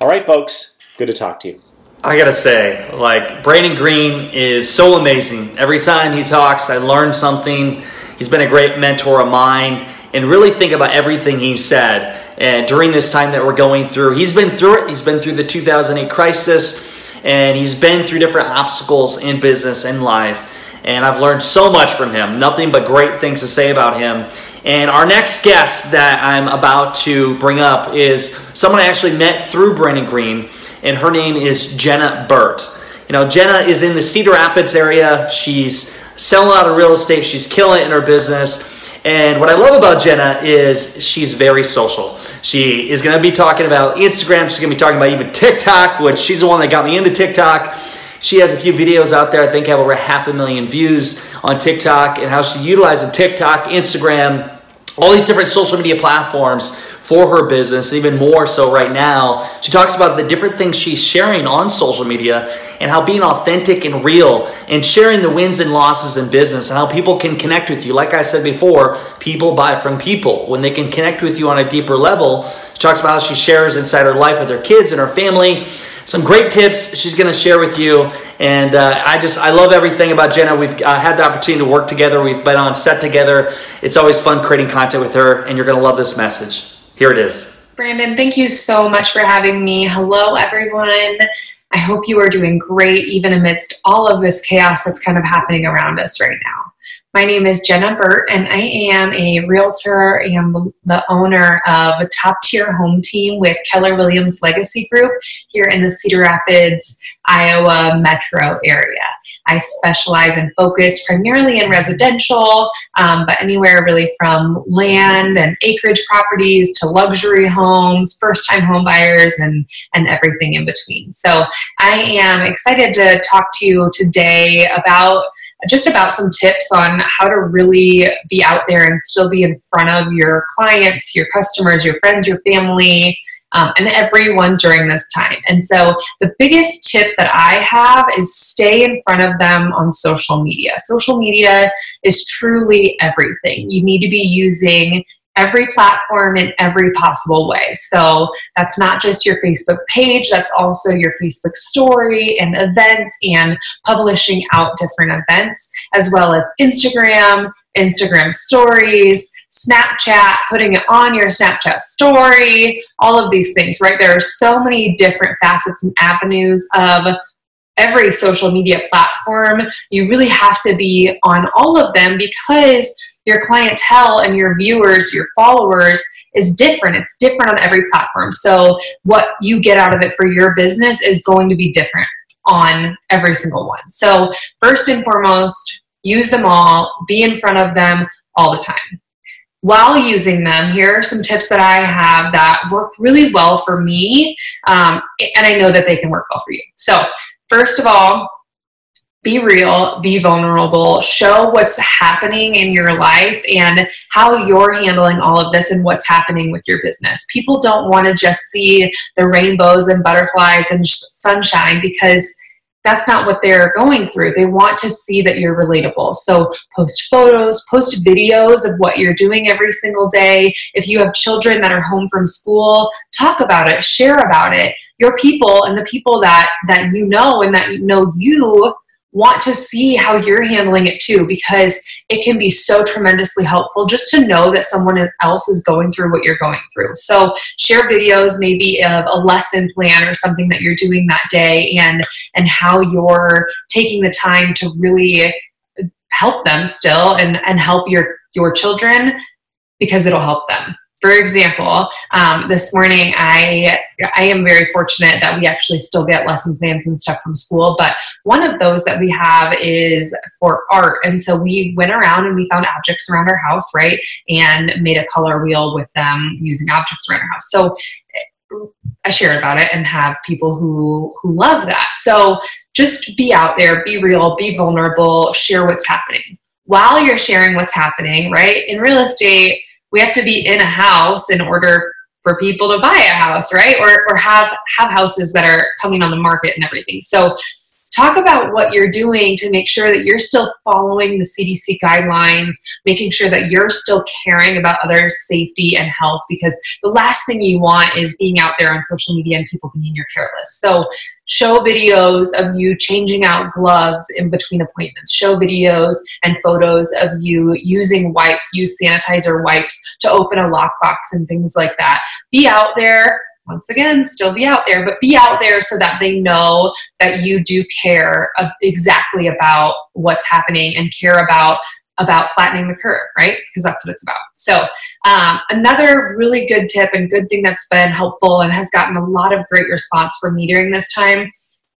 All right, folks, good to talk to you. I gotta say, like, Brandon Green is so amazing. Every time he talks, I learn something. He's been a great mentor of mine and really think about everything he said. And during this time that we're going through, he's been through it. He's been through the 2008 crisis, and he's been through different obstacles in business and life. And I've learned so much from him. Nothing but great things to say about him. And our next guest that I'm about to bring up is someone I actually met through Brandon Green, and her name is Jenna Burt. You know, Jenna is in the Cedar Rapids area. She's selling a lot of real estate. She's killing it in her business. And what I love about Jenna is she's very social. She is going to be talking about Instagram. She's going to be talking about even TikTok, which she's the one that got me into TikTok. She has a few videos out there, I think have over half a million views on TikTok and how she utilizes TikTok, Instagram, all these different social media platforms for her business, even more so right now. She talks about the different things she's sharing on social media and how being authentic and real and sharing the wins and losses in business and how people can connect with you. Like I said before, people buy from people. When they can connect with you on a deeper level, she talks about how she shares inside her life with her kids and her family. Some great tips she's going to share with you. And uh, I just, I love everything about Jenna. We've uh, had the opportunity to work together. We've been on set together. It's always fun creating content with her, and you're going to love this message. Here it is. Brandon, thank you so much for having me. Hello, everyone. I hope you are doing great, even amidst all of this chaos that's kind of happening around us right now. My name is Jenna Burt, and I am a realtor and the owner of a top tier home team with Keller Williams Legacy Group here in the Cedar Rapids, Iowa metro area. I specialize and focus primarily in residential, um, but anywhere really from land and acreage properties to luxury homes, first time home buyers, and, and everything in between. So I am excited to talk to you today about just about some tips on how to really be out there and still be in front of your clients, your customers, your friends, your family, um, and everyone during this time. And so, the biggest tip that I have is stay in front of them on social media. Social media is truly everything. You need to be using every platform in every possible way. So that's not just your Facebook page, that's also your Facebook story and events and publishing out different events, as well as Instagram, Instagram stories, Snapchat, putting it on your Snapchat story, all of these things, right? There are so many different facets and avenues of every social media platform. You really have to be on all of them because your clientele and your viewers, your followers is different. It's different on every platform. So what you get out of it for your business is going to be different on every single one. So first and foremost, use them all, be in front of them all the time. While using them, here are some tips that I have that work really well for me, um, and I know that they can work well for you. So, first of all, be real, be vulnerable, show what's happening in your life and how you're handling all of this and what's happening with your business. People don't want to just see the rainbows and butterflies and sunshine because that's not what they're going through. They want to see that you're relatable. So post photos, post videos of what you're doing every single day. If you have children that are home from school, talk about it, share about it. Your people and the people that that you know and that know you want to see how you're handling it too because it can be so tremendously helpful just to know that someone else is going through what you're going through. So share videos maybe of a lesson plan or something that you're doing that day and and how you're taking the time to really help them still and and help your your children because it'll help them for example, um, this morning I I am very fortunate that we actually still get lesson plans and stuff from school. But one of those that we have is for art, and so we went around and we found objects around our house, right, and made a color wheel with them using objects around our house. So I share about it and have people who who love that. So just be out there, be real, be vulnerable, share what's happening. While you're sharing what's happening, right? In real estate, we have to be in a house in order for people to buy a house, right? Or, or have, have houses that are coming on the market and everything. So talk about what you're doing to make sure that you're still following the CDC guidelines, making sure that you're still caring about others' safety and health, because the last thing you want is being out there on social media and people thinking you're careless. So show videos of you changing out gloves in between appointments, show videos and photos of you using wipes, use sanitizer wipes to open a lockbox and things like that. Be out there, once again, still be out there, but be out there so that they know that you do care exactly about what's happening and care about about flattening the curve, right? Because that's what it's about. So, um, another really good tip and good thing that's been helpful and has gotten a lot of great response from me during this time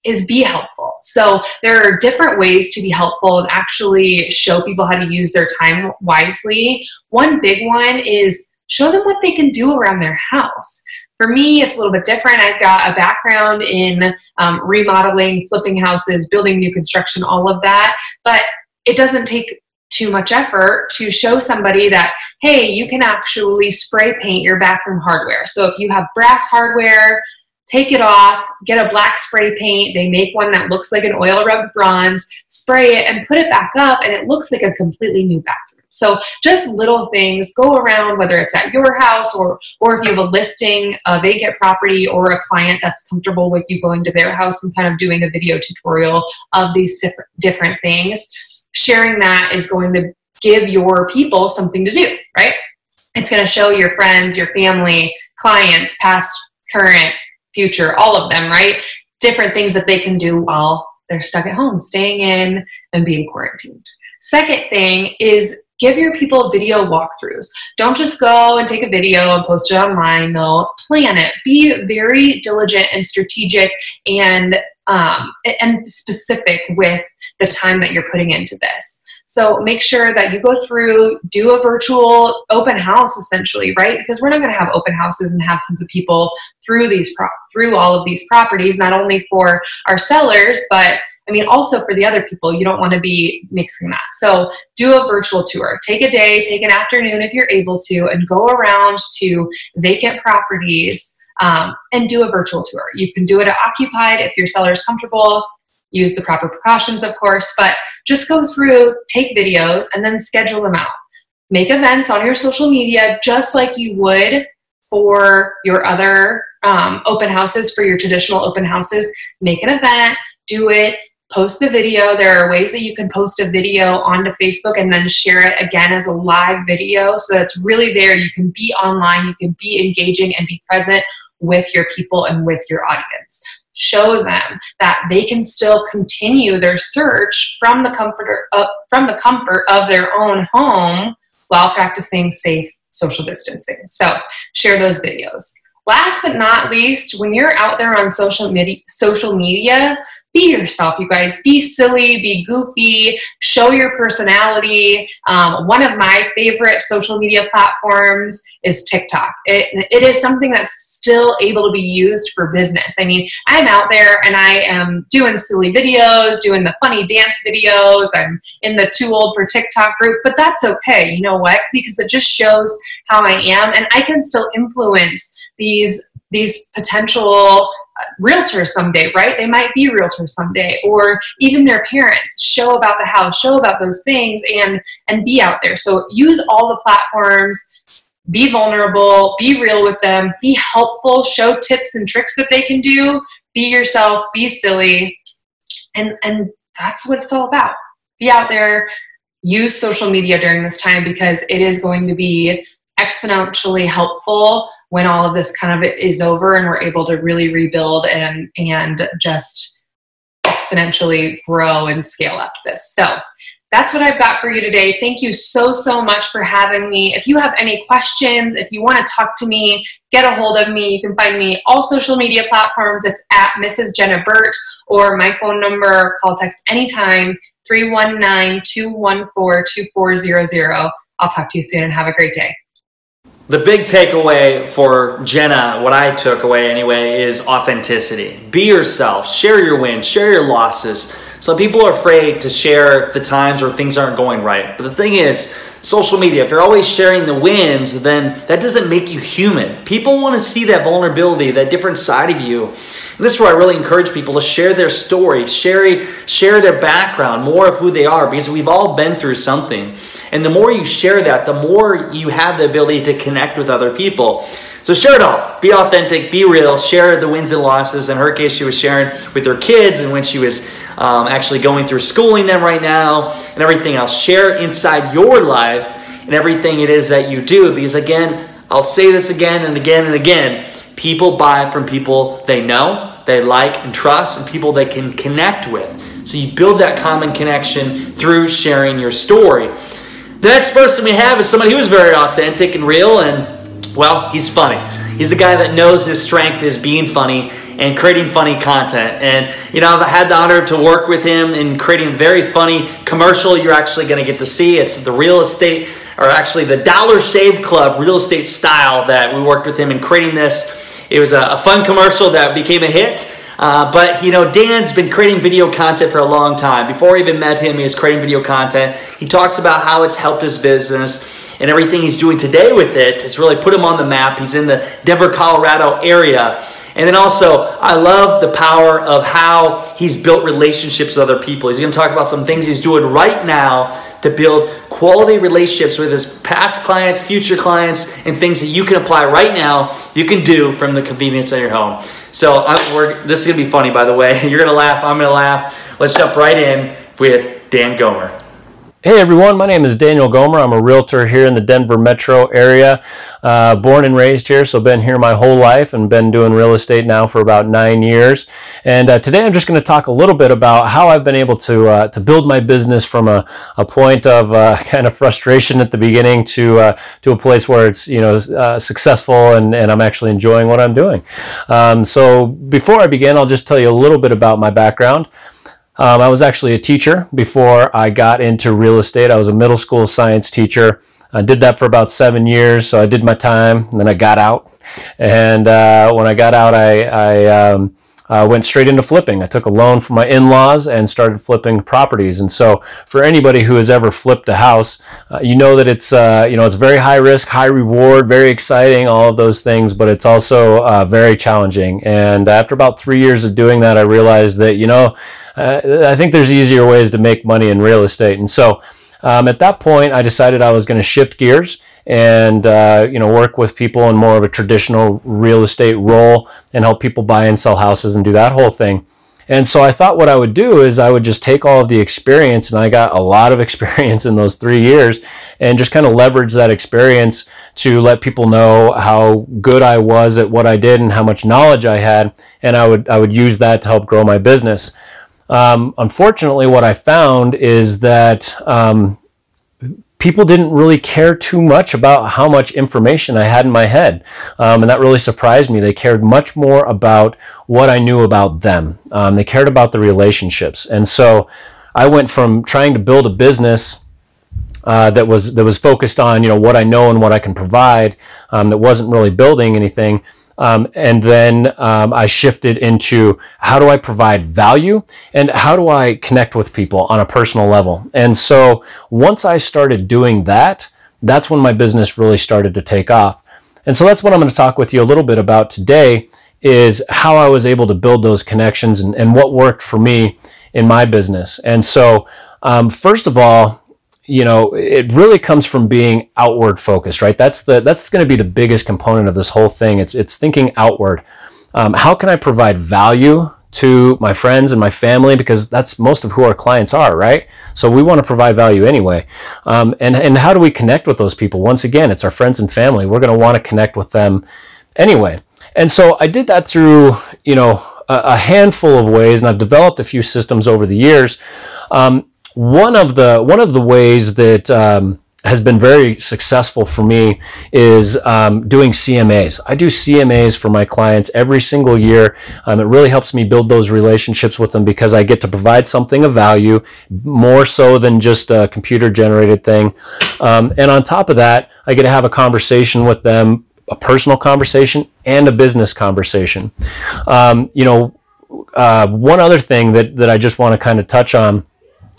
is be helpful. So, there are different ways to be helpful and actually show people how to use their time wisely. One big one is show them what they can do around their house. For me, it's a little bit different. I've got a background in um, remodeling, flipping houses, building new construction, all of that. But it doesn't take too much effort to show somebody that, hey, you can actually spray paint your bathroom hardware. So if you have brass hardware, take it off, get a black spray paint. They make one that looks like an oil rubbed bronze, spray it and put it back up, and it looks like a completely new bathroom. So just little things go around, whether it's at your house or or if you have a listing, a vacant property, or a client that's comfortable with you going to their house and kind of doing a video tutorial of these different things. Sharing that is going to give your people something to do, right? It's going to show your friends, your family, clients, past, current, future, all of them, right? Different things that they can do while they're stuck at home, staying in and being quarantined. Second thing is give your people video walkthroughs. Don't just go and take a video and post it online. No, plan it. Be very diligent and strategic and um, and specific with the time that you're putting into this. So make sure that you go through, do a virtual open house essentially, right? Because we're not going to have open houses and have tons of people through these pro- through all of these properties, not only for our sellers, but I mean, also for the other people, you don't want to be mixing that. So do a virtual tour. Take a day, take an afternoon if you're able to, and go around to vacant properties um, and do a virtual tour. You can do it at Occupied if your seller is comfortable use the proper precautions, of course, but just go through, take videos, and then schedule them out. Make events on your social media just like you would for your other um, open houses, for your traditional open houses. Make an event, do it, post the video. There are ways that you can post a video onto Facebook and then share it again as a live video so that's really there. You can be online, you can be engaging and be present with your people and with your audience show them that they can still continue their search from the comfort of, uh, from the comfort of their own home while practicing safe social distancing. So share those videos. Last but not least, when you're out there on social media, social media, be yourself, you guys. Be silly, be goofy, show your personality. Um, one of my favorite social media platforms is TikTok. It, it is something that's still able to be used for business. I mean, I'm out there and I am doing silly videos, doing the funny dance videos. I'm in the too old for TikTok group, but that's okay. You know what? Because it just shows how I am and I can still influence these these potential realtors someday, right? They might be realtors someday, or even their parents show about the house, show about those things, and and be out there. So use all the platforms. Be vulnerable, be real with them, be helpful, show tips and tricks that they can do, be yourself, be silly, and and that's what it's all about. Be out there, use social media during this time because it is going to be exponentially helpful when all of this kind of is over and we're able to really rebuild and and just exponentially grow and scale up this. So that's what I've got for you today. Thank you so, so much for having me. If you have any questions, if you want to talk to me, get a hold of me. You can find me all social media platforms. It's at Mrs. Jenna Burt or my phone number, call text anytime, 319-214-2400. I'll talk to you soon and have a great day the big takeaway for Jenna, what I took away anyway, is authenticity. Be yourself, share your wins, share your losses. Some people are afraid to share the times where things aren't going right. But the thing is, social media, if you're always sharing the wins, then that doesn't make you human. People want to see that vulnerability, that different side of you. And this is where I really encourage people to share their story, share, share their background, more of who they are, because we've all been through something. And the more you share that, the more you have the ability to connect with other people. So share it all. Be authentic, be real, share the wins and losses. In her case, she was sharing with her kids and when she was um, actually going through schooling them right now and everything else. Share inside your life and everything it is that you do. Because again, I'll say this again and again and again. People buy from people they know, they like and trust, and people they can connect with. So you build that common connection through sharing your story. The next person we have is somebody who's very authentic and real, and well, he's funny. He's a guy that knows his strength is being funny and creating funny content. And you know, I've had the honor to work with him in creating a very funny commercial you're actually going to get to see. It's the real estate, or actually the Dollar Shave Club real estate style that we worked with him in creating this. It was a, a fun commercial that became a hit. Uh, but you know, Dan's been creating video content for a long time. Before I even met him, he was creating video content. He talks about how it's helped his business and everything he's doing today with it. It's really put him on the map. He's in the Denver, Colorado area. And then also, I love the power of how he's built relationships with other people. He's going to talk about some things he's doing right now to build quality relationships with his past clients, future clients, and things that you can apply right now, you can do from the convenience of your home. So this is going to be funny, by the way. You're going to laugh. I'm going to laugh. Let's jump right in with Dan Gomer. Hey everyone, my name is Daniel Gomer. I'm a realtor here in the Denver metro area. Uh, born and raised here, so been here my whole life and been doing real estate now for about nine years. And uh, today I'm just going to talk a little bit about how I've been able to uh, to build my business from a, a point of uh, kind of frustration at the beginning to uh, to a place where it's you know uh, successful and, and I'm actually enjoying what I'm doing. Um, so before I begin, I'll just tell you a little bit about my background. Um, I was actually a teacher before I got into real estate. I was a middle school science teacher. I did that for about seven years, so I did my time, and then I got out. And uh, when I got out, I, I um, went straight into flipping. I took a loan from my in-laws and started flipping properties. And so, for anybody who has ever flipped a house, uh, you know that it's uh, you know it's very high risk, high reward, very exciting, all of those things. But it's also uh, very challenging. And after about three years of doing that, I realized that you know uh, I think there's easier ways to make money in real estate. And so um, at that point, I decided I was going to shift gears and uh, you know work with people in more of a traditional real estate role and help people buy and sell houses and do that whole thing. And so I thought what I would do is I would just take all of the experience, and I got a lot of experience in those three years, and just kind of leverage that experience to let people know how good I was at what I did and how much knowledge I had, and I would I would use that to help grow my business. Um, unfortunately, what I found is that um, people didn't really care too much about how much information I had in my head. Um, and that really surprised me. They cared much more about what I knew about them, um, they cared about the relationships. And so I went from trying to build a business. Uh, that was that was focused on you know what I know and what I can provide. Um, that wasn't really building anything um, and then um, I shifted into how do I provide value and how do I connect with people on a personal level. And so once I started doing that, that's when my business really started to take off. And so that's what I'm going to talk with you a little bit about today is how I was able to build those connections and, and what worked for me in my business. And so, um, first of all, you know, it really comes from being outward focused, right? That's the that's going to be the biggest component of this whole thing. It's it's thinking outward. Um, how can I provide value to my friends and my family because that's most of who our clients are, right? So we want to provide value anyway. Um, and and how do we connect with those people? Once again, it's our friends and family. We're going to want to connect with them anyway. And so I did that through you know a, a handful of ways, and I've developed a few systems over the years. Um, one of the one of the ways that um, has been very successful for me is um, doing CMAs. I do CMAs for my clients every single year. Um, it really helps me build those relationships with them because I get to provide something of value more so than just a computer generated thing. Um, and on top of that, I get to have a conversation with them, a personal conversation and a business conversation. Um, you know, uh, one other thing that, that I just want to kind of touch on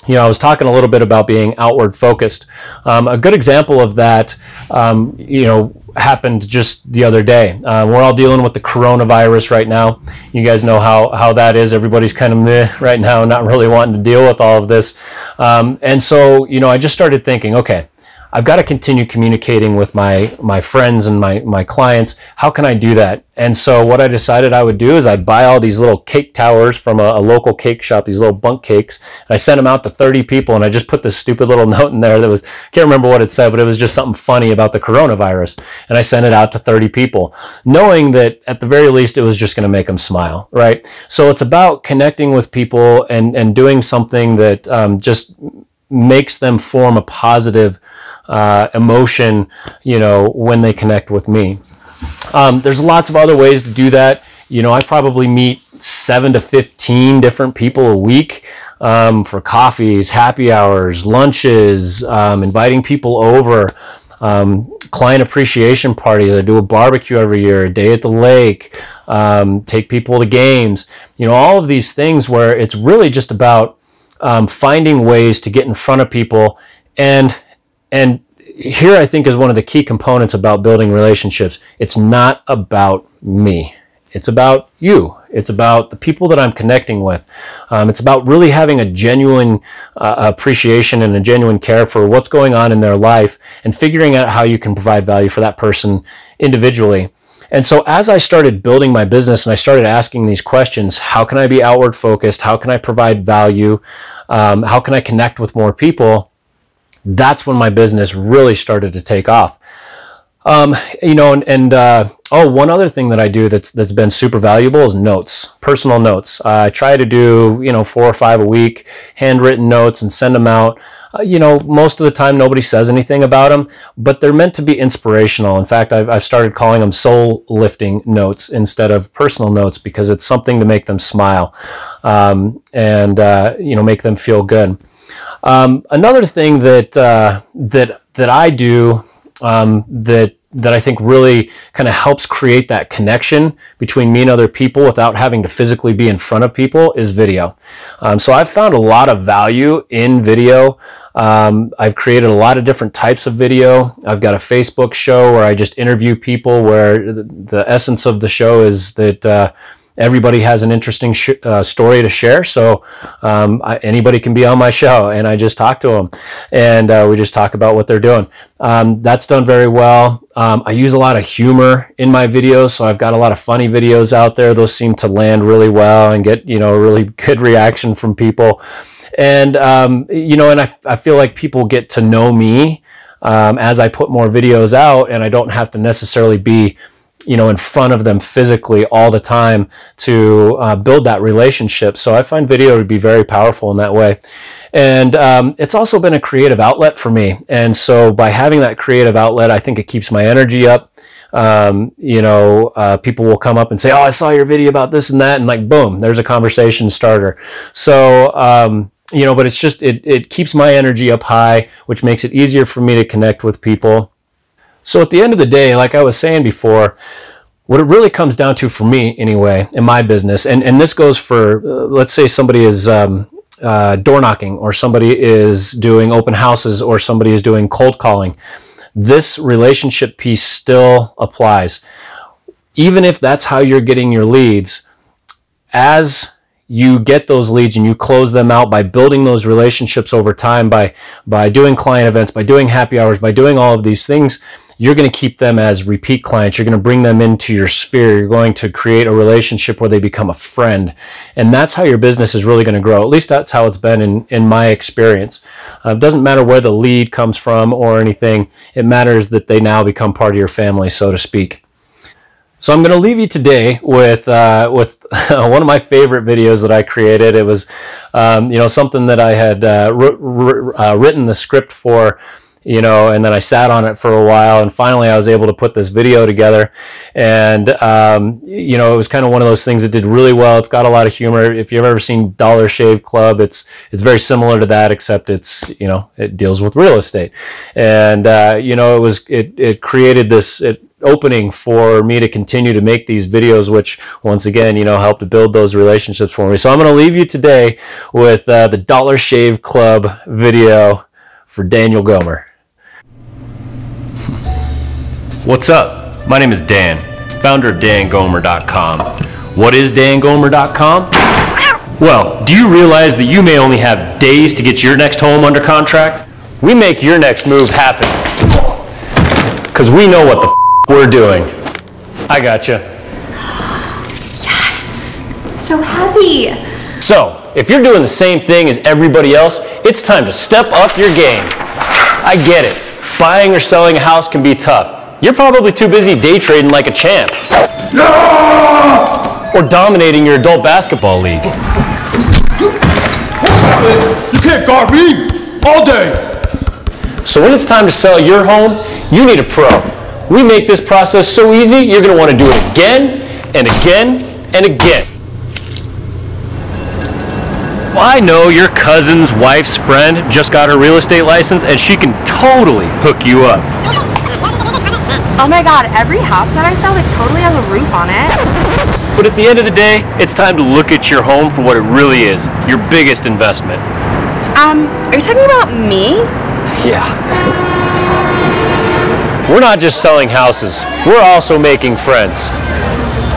you know, I was talking a little bit about being outward focused. Um, a good example of that, um, you know, happened just the other day. Uh, we're all dealing with the coronavirus right now. You guys know how, how that is. Everybody's kind of meh right now, not really wanting to deal with all of this. Um, and so, you know, I just started thinking, okay, I've got to continue communicating with my my friends and my my clients. How can I do that? And so what I decided I would do is I'd buy all these little cake towers from a, a local cake shop, these little Bundt cakes, and I sent them out to 30 people, and I just put this stupid little note in there that was I can't remember what it said, but it was just something funny about the coronavirus, and I sent it out to 30 people, knowing that at the very least it was just going to make them smile, right? So it's about connecting with people and and doing something that um, just makes them form a positive uh, emotion, you know, when they connect with me. Um, there's lots of other ways to do that. You know, I probably meet seven to 15 different people a week um, for coffees, happy hours, lunches, um, inviting people over, um, client appreciation parties. I do a barbecue every year, a day at the lake, um, take people to games. You know, all of these things where it's really just about um, finding ways to get in front of people and and here I think is one of the key components about building relationships. It's not about me. It's about you. It's about the people that I'm connecting with. Um, it's about really having a genuine uh, appreciation and a genuine care for what's going on in their life and figuring out how you can provide value for that person individually. And so as I started building my business and I started asking these questions, how can I be outward focused? How can I provide value? Um, how can I connect with more people? That's when my business really started to take off. Um, you know, and, and uh, oh, one other thing that I do that's that's been super valuable is notes, personal notes. Uh, I try to do you know four or five a week, handwritten notes, and send them out. Uh, you know, most of the time nobody says anything about them, but they're meant to be inspirational. In fact, I've, I've started calling them soul lifting notes instead of personal notes because it's something to make them smile um, and uh, you know make them feel good. Um, another thing that uh, that that I do um, that that I think really kind of helps create that connection between me and other people without having to physically be in front of people is video. Um, so I've found a lot of value in video. Um, I've created a lot of different types of video. I've got a Facebook show where I just interview people where the, essence of the show is that uh, everybody has an interesting sh- uh, story to share. So um, I, anybody can be on my show, and I just talk to them, and uh, we just talk about what they're doing. Um, that's done very well. Um, I use a lot of humor in my videos, so I've got a lot of funny videos out there. Those seem to land really well and get you know a really good reaction from people. And um, you know, and I, I feel like people get to know me um, as I put more videos out, and I don't have to necessarily be you know in front of them physically all the time to uh, build that relationship. So i find video to be very powerful in that way. And um, it's also been a creative outlet for me. And so by having that creative outlet i think it keeps my energy up. Um, you know uh, people will come up and say oh i saw your video about this and that and like boom there's a conversation starter. So um, you know but it's just it, it keeps my energy up high which makes it easier for me to connect with people so at the end of the day, like I was saying before, what it really comes down to for me anyway in my business, and, and this goes for, uh, let's say somebody is um, uh, door knocking or somebody is doing open houses or somebody is doing cold calling. This relationship piece still applies. Even if that's how you're getting your leads, as you get those leads and you close them out by building those relationships over time by by doing client events by doing happy hours by doing all of these things you're going to keep them as repeat clients. You're going to bring them into your sphere. You're going to create a relationship where they become a friend. And that's how your business is really going to grow. At least that's how it's been in, in my experience. Uh, it doesn't matter where the lead comes from or anything. It matters that they now become part of your family, so to speak. So I'm going to leave you today with uh, with one of my favorite videos that I created. It was, um, you know, something that I had uh, uh, written the script for you know, and then I sat on it for a while, and finally I was able to put this video together. And um, you know, it was kind of one of those things that did really well. It's got a lot of humor. If you've ever seen Dollar Shave Club, it's it's very similar to that, except it's you know it deals with real estate. And uh, you know, it was it it created this. It, opening for me to continue to make these videos which once again you know help to build those relationships for me so i'm going to leave you today with uh, the dollar shave club video for daniel gomer What's up? My name is Dan, founder of dangomer.com. What is dangomer.com? Well, do you realize that you may only have days to get your next home under contract? We make your next move happen. Because we know what the f- we're doing. I gotcha. Yes! I'm so happy. So, if you're doing the same thing as everybody else, it's time to step up your game. I get it. Buying or selling a house can be tough. You're probably too busy day trading like a champ. Or dominating your adult basketball league. You can't guard me all day. So when it's time to sell your home, you need a pro. We make this process so easy, you're going to want to do it again and again and again. I know your cousin's wife's friend just got her real estate license and she can totally hook you up. Oh my god, every house that I sell, like, totally has a roof on it. But at the end of the day, it's time to look at your home for what it really is your biggest investment. Um, are you talking about me? Yeah. We're not just selling houses, we're also making friends.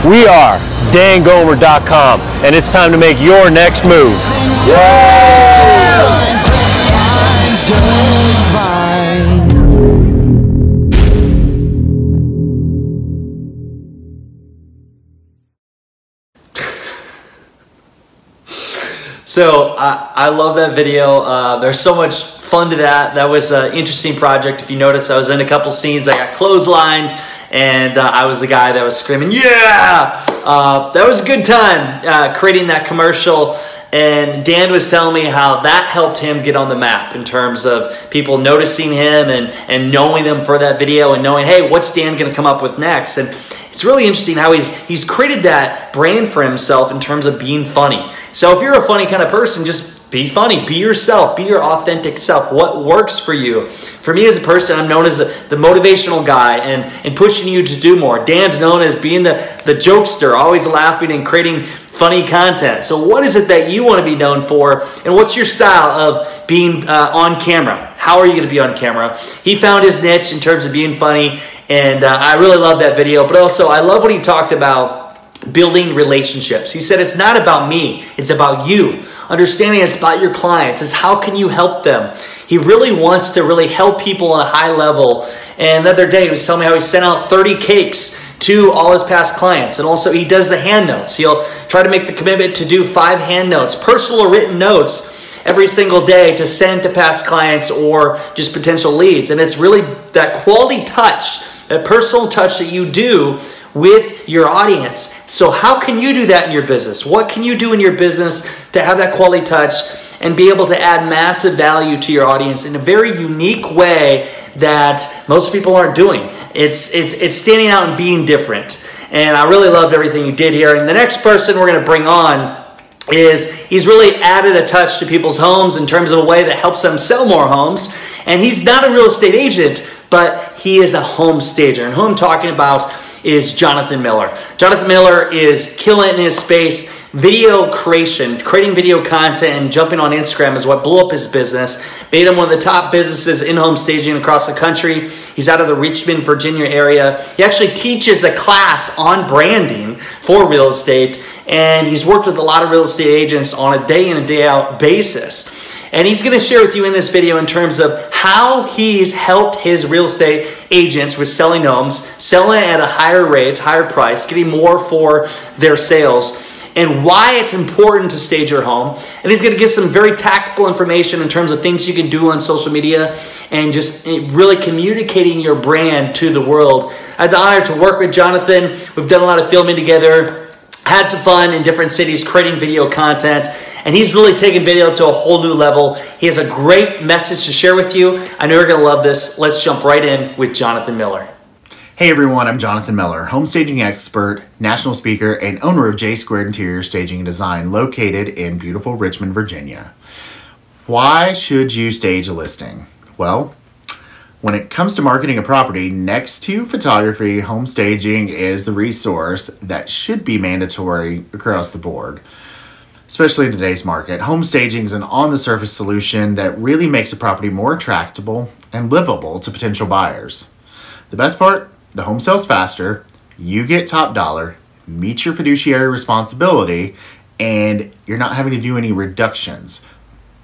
We are dangomer.com, and it's time to make your next move. So I, I love that video. Uh, there's so much fun to that. That was an interesting project. If you notice, I was in a couple scenes. I got clotheslined, and uh, I was the guy that was screaming, "Yeah!" Uh, that was a good time uh, creating that commercial. And Dan was telling me how that helped him get on the map in terms of people noticing him and, and knowing him for that video and knowing, hey, what's Dan going to come up with next? And it's really interesting how he's he's created that brand for himself in terms of being funny. So if you're a funny kind of person, just be funny, be yourself, be your authentic self. What works for you? For me as a person, I'm known as the, the motivational guy and, and pushing you to do more. Dan's known as being the, the jokester, always laughing and creating funny content. So, what is it that you want to be known for, and what's your style of being uh, on camera? How are you going to be on camera? He found his niche in terms of being funny, and uh, I really love that video. But also, I love what he talked about building relationships. He said it's not about me, it's about you. Understanding it's about your clients is how can you help them? He really wants to really help people on a high level. And the other day he was telling me how he sent out 30 cakes to all his past clients. And also he does the hand notes. He'll try to make the commitment to do five hand notes, personal written notes every single day to send to past clients or just potential leads. And it's really that quality touch, that personal touch that you do with your audience. So, how can you do that in your business? What can you do in your business to have that quality touch and be able to add massive value to your audience in a very unique way that most people aren't doing? It's, it's, it's standing out and being different. And I really loved everything you did here. And the next person we're going to bring on is he's really added a touch to people's homes in terms of a way that helps them sell more homes. And he's not a real estate agent, but he is a home stager. And who I'm talking about is Jonathan Miller. Jonathan Miller is killing in his space. Video creation, creating video content, and jumping on Instagram is what blew up his business. Made him one of the top businesses in home staging across the country. He's out of the Richmond, Virginia area. He actually teaches a class on branding for real estate, and he's worked with a lot of real estate agents on a day in and day out basis. And he's going to share with you in this video in terms of how he's helped his real estate agents with selling homes, selling at a higher rate, higher price, getting more for their sales, and why it's important to stage your home. And he's going to give some very tactical information in terms of things you can do on social media and just eh, really communicating your brand to the world. I had the honor to work with Jonathan. We've done a lot of filming together had some fun in different cities creating video content and he's really taken video to a whole new level. He has a great message to share with you. I know you're going to love this. Let's jump right in with jonathan miller. Hey everyone, I'm Jonathan Miller, home staging expert, national speaker, and owner of J Squared Interior Staging and Design located in beautiful Richmond, Virginia. Why should you stage a listing? Well, when it comes to marketing a property, next to photography, home staging is the resource that should be mandatory across the board, especially in today's market. Home staging is an on the surface solution that really makes a property more attractable and livable to potential buyers. The best part the home sells faster, you get top dollar, meet your fiduciary responsibility, and you're not having to do any reductions.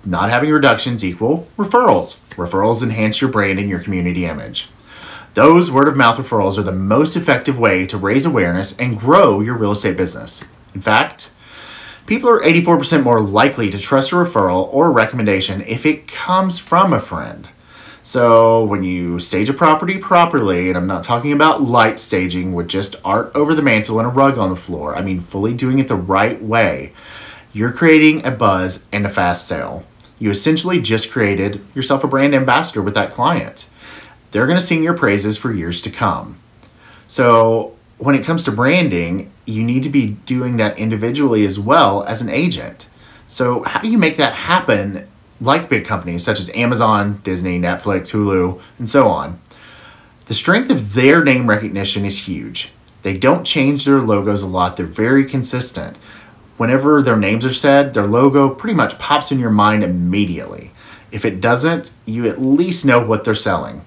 Not having reductions equal referrals. Referrals enhance your brand and your community image. Those word of mouth referrals are the most effective way to raise awareness and grow your real estate business. In fact, people are 84% more likely to trust a referral or a recommendation if it comes from a friend. So when you stage a property properly, and I'm not talking about light staging with just art over the mantle and a rug on the floor, I mean fully doing it the right way, you're creating a buzz and a fast sale. You essentially just created yourself a brand ambassador with that client. They're going to sing your praises for years to come. So when it comes to branding, you need to be doing that individually as well as an agent. So how do you make that happen like big companies such as Amazon, Disney, Netflix, Hulu, and so on. The strength of their name recognition is huge. They don't change their logos a lot, they're very consistent. Whenever their names are said, their logo pretty much pops in your mind immediately. If it doesn't, you at least know what they're selling.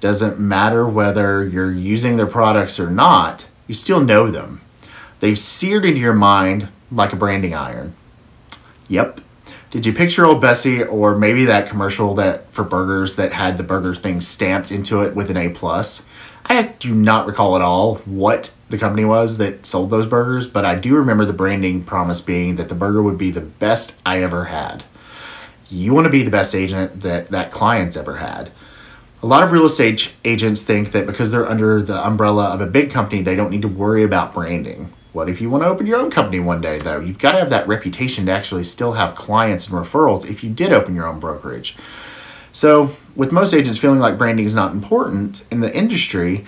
Doesn't matter whether you're using their products or not, you still know them. They've seared into your mind like a branding iron. Yep, did you picture old Bessie or maybe that commercial that for burgers that had the burger thing stamped into it with an A plus? I do not recall at all what the the company was that sold those burgers, but I do remember the branding promise being that the burger would be the best I ever had. You want to be the best agent that that client's ever had. A lot of real estate agents think that because they're under the umbrella of a big company, they don't need to worry about branding. What if you want to open your own company one day, though? You've got to have that reputation to actually still have clients and referrals if you did open your own brokerage. So, with most agents feeling like branding is not important in the industry,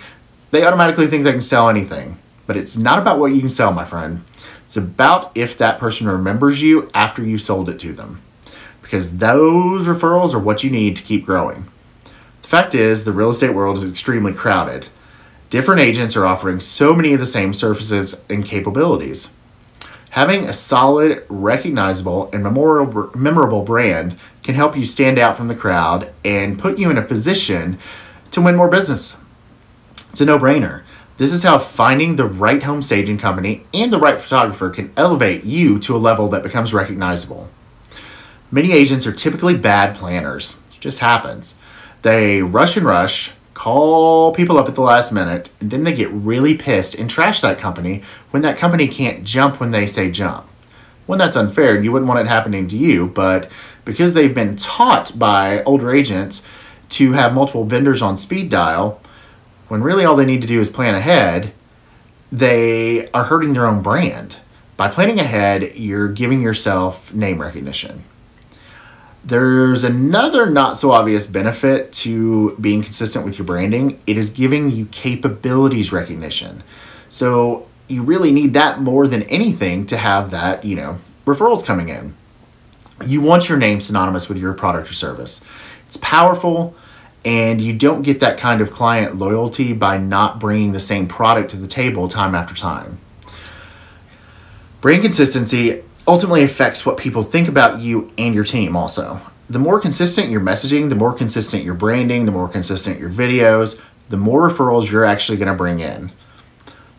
they automatically think they can sell anything. But it's not about what you can sell, my friend. It's about if that person remembers you after you sold it to them. Because those referrals are what you need to keep growing. The fact is, the real estate world is extremely crowded. Different agents are offering so many of the same services and capabilities. Having a solid, recognizable, and memorable brand can help you stand out from the crowd and put you in a position to win more business. It's a no brainer. This is how finding the right home staging company and the right photographer can elevate you to a level that becomes recognizable. Many agents are typically bad planners. It just happens. They rush and rush, call people up at the last minute, and then they get really pissed and trash that company when that company can't jump when they say jump. One, that's unfair and you wouldn't want it happening to you, but because they've been taught by older agents to have multiple vendors on speed dial, when really all they need to do is plan ahead, they are hurting their own brand. By planning ahead, you're giving yourself name recognition. There's another not so obvious benefit to being consistent with your branding. It is giving you capabilities recognition. So you really need that more than anything to have that, you know, referrals coming in. You want your name synonymous with your product or service. It's powerful and you don't get that kind of client loyalty by not bringing the same product to the table time after time. Brand consistency ultimately affects what people think about you and your team also. The more consistent your messaging, the more consistent your branding, the more consistent your videos, the more referrals you're actually going to bring in.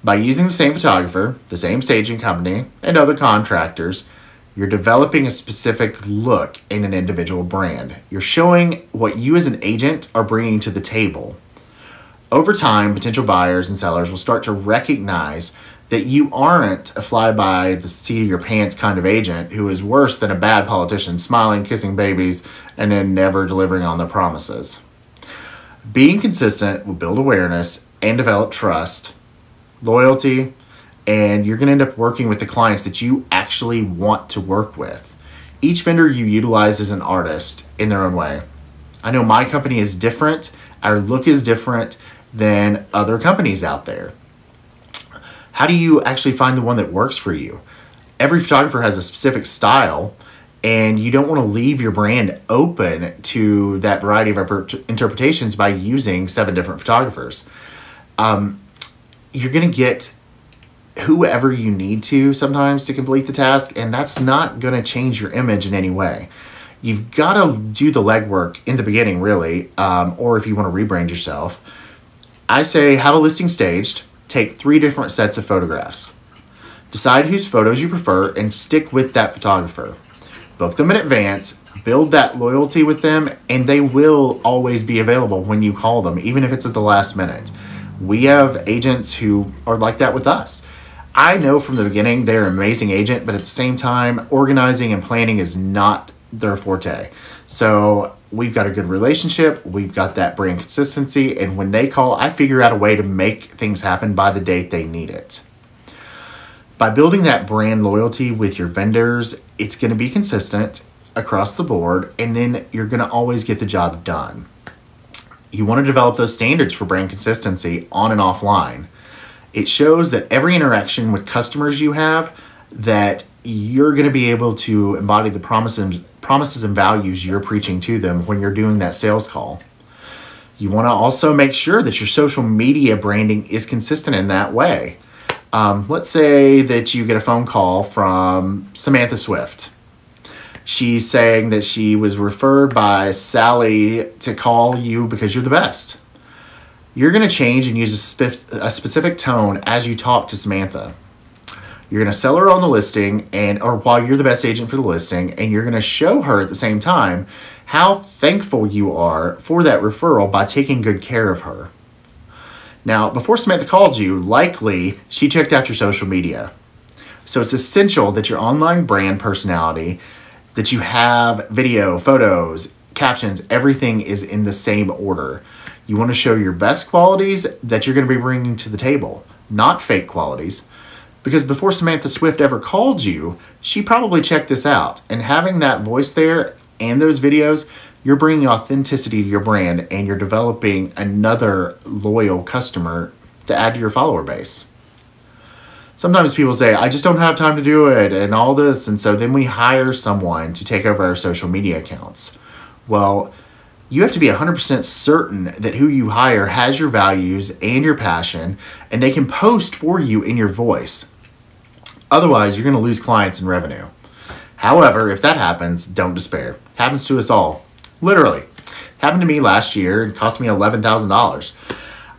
By using the same photographer, the same staging company, and other contractors, you're developing a specific look in an individual brand. You're showing what you as an agent are bringing to the table. Over time, potential buyers and sellers will start to recognize that you aren't a fly by the seat of your pants kind of agent who is worse than a bad politician smiling, kissing babies, and then never delivering on their promises. Being consistent will build awareness and develop trust, loyalty, and you're going to end up working with the clients that you actually want to work with. Each vendor you utilize is an artist in their own way. I know my company is different, our look is different than other companies out there. How do you actually find the one that works for you? Every photographer has a specific style, and you don't want to leave your brand open to that variety of interpretations by using seven different photographers. Um, you're going to get whoever you need to sometimes to complete the task, and that's not going to change your image in any way. You've got to do the legwork in the beginning, really, um, or if you want to rebrand yourself. I say have a listing staged, take three different sets of photographs. Decide whose photos you prefer and stick with that photographer. Book them in advance, build that loyalty with them, and they will always be available when you call them, even if it's at the last minute. We have agents who are like that with us. I know from the beginning they're an amazing agent, but at the same time, organizing and planning is not their forte. So we've got a good relationship, we've got that brand consistency, and when they call, I figure out a way to make things happen by the date they need it. By building that brand loyalty with your vendors, it's going to be consistent across the board, and then you're going to always get the job done. You want to develop those standards for brand consistency on and offline it shows that every interaction with customers you have that you're going to be able to embody the promises promises and values you're preaching to them when you're doing that sales call. You want to also make sure that your social media branding is consistent in that way. Um, let's say that you get a phone call from Samantha Swift. She's saying that she was referred by Sally to call you because you're the best you're going to change and use a, a specific tone as you talk to Samantha. You're going to sell her on the listing and or while you're the best agent for the listing and you're going to show her at the same time how thankful you are for that referral by taking good care of her. Now, before Samantha called you, likely she checked out your social media. So it's essential that your online brand personality, that you have video, photos, captions, everything is in the same order. You want to show your best qualities that you're going to be bringing to the table, not fake qualities. Because before Samantha Swift ever called you, she probably checked this out. And having that voice there and those videos, you're bringing authenticity to your brand and you're developing another loyal customer to add to your follower base. Sometimes people say, I just don't have time to do it and all this. And so then we hire someone to take over our social media accounts. Well, you have to be 100% certain that who you hire has your values and your passion and they can post for you in your voice. Otherwise, you're going to lose clients and revenue. However, if that happens, don't despair. It happens to us all. Literally. Happened to me last year and cost me $11,000.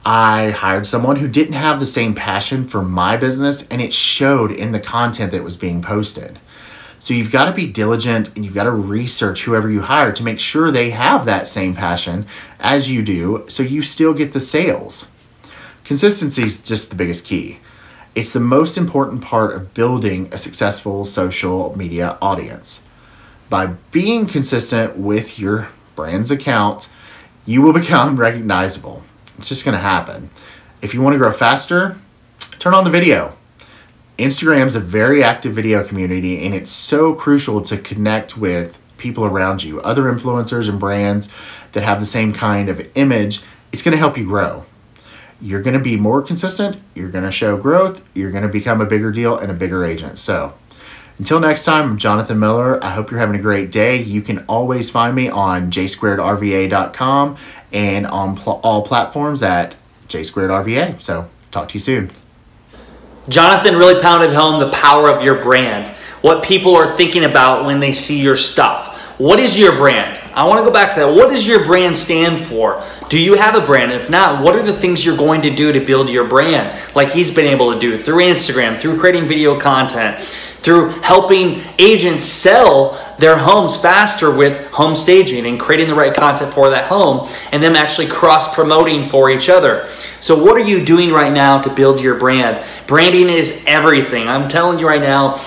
I hired someone who didn't have the same passion for my business and it showed in the content that was being posted. So you've got to be diligent and you've got to research whoever you hire to make sure they have that same passion as you do so you still get the sales. Consistency is just the biggest key. It's the most important part of building a successful social media audience. By being consistent with your brand's account, you will become recognizable. It's just going to happen. If you want to grow faster, turn on the video. Instagram's a very active video community, and it's so crucial to connect with people around you, other influencers and brands that have the same kind of image. It's going to help you grow you're going to be more consistent, you're going to show growth, you're going to become a bigger deal and a bigger agent. So, until next time, I'm Jonathan Miller. I hope you're having a great day. You can always find me on jsquaredrva.com and on pl- all platforms at jsquaredrva. So, talk to you soon. Jonathan really pounded home the power of your brand, what people are thinking about when they see your stuff. What is your brand? I want to go back to that. What does your brand stand for? Do you have a brand? If not, what are the things you're going to do to build your brand? Like he's been able to do through Instagram, through creating video content, through helping agents sell their homes faster with home staging and creating the right content for that home and them actually cross promoting for each other. So, what are you doing right now to build your brand? Branding is everything. I'm telling you right now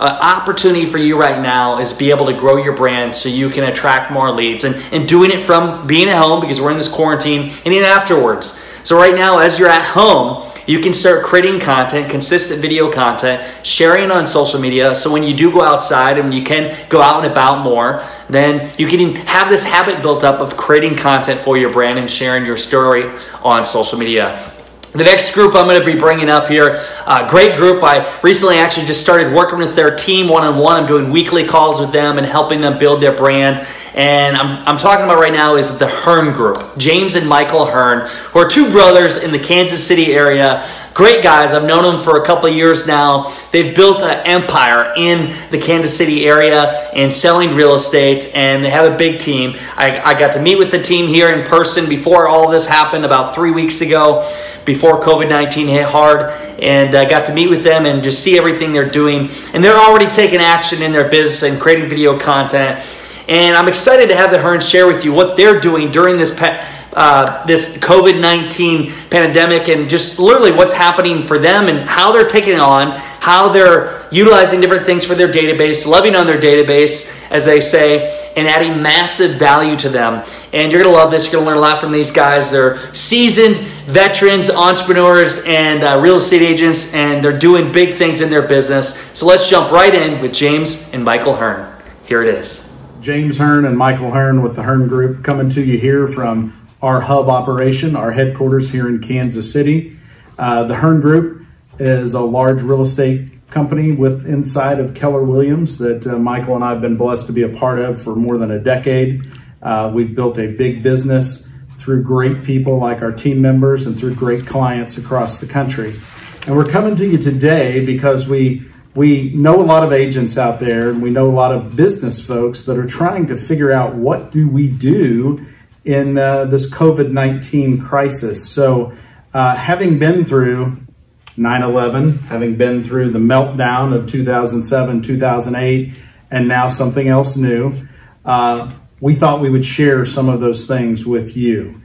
uh, opportunity for you right now is be able to grow your brand so you can attract more leads and, and doing it from being at home because we're in this quarantine and even afterwards. So right now, as you're at home, you can start creating content, consistent video content, sharing on social media. So when you do go outside and you can go out and about more, then you can have this habit built up of creating content for your brand and sharing your story on social media. The next group I'm going to be bringing up here, uh, great group. I recently actually just started working with their team one on one. I'm doing weekly calls with them and helping them build their brand. And I'm, I'm talking about right now is the Hearn Group. James and Michael Hearn, who are two brothers in the Kansas City area. Great guys. I've known them for a couple years now. They've built an empire in the Kansas City area in selling real estate, and they have a big team. I, I got to meet with the team here in person before all this happened about three weeks ago before COVID 19 hit hard and I uh, got to meet with them and just see everything they're doing. And they're already taking action in their business and creating video content. And I'm excited to have the Hearns share with you what they're doing during this uh, this COVID 19 pandemic and just literally what's happening for them and how they're taking it on, how they're utilizing different things for their database, loving on their database, as they say, and adding massive value to them. And you're going to love this. You're going to learn a lot from these guys. They're seasoned veterans, entrepreneurs, and uh, real estate agents, and they're doing big things in their business. So let's jump right in with James and Michael Hearn. Here it is. James Hearn and Michael Hearn with the Hearn Group coming to you here from our hub operation, our headquarters here in Kansas City. Uh, the Hearn Group is a large real estate company with inside of Keller Williams that uh, Michael and I have been blessed to be a part of for more than a decade. Uh, we've built a big business through great people like our team members and through great clients across the country. And we're coming to you today because we we know a lot of agents out there and we know a lot of business folks that are trying to figure out what do we do in uh, this COVID-19 crisis. So uh, having been through 9-11, having been through the meltdown of 2007, 2008, and now something else new, uh, we thought we would share some of those things with you.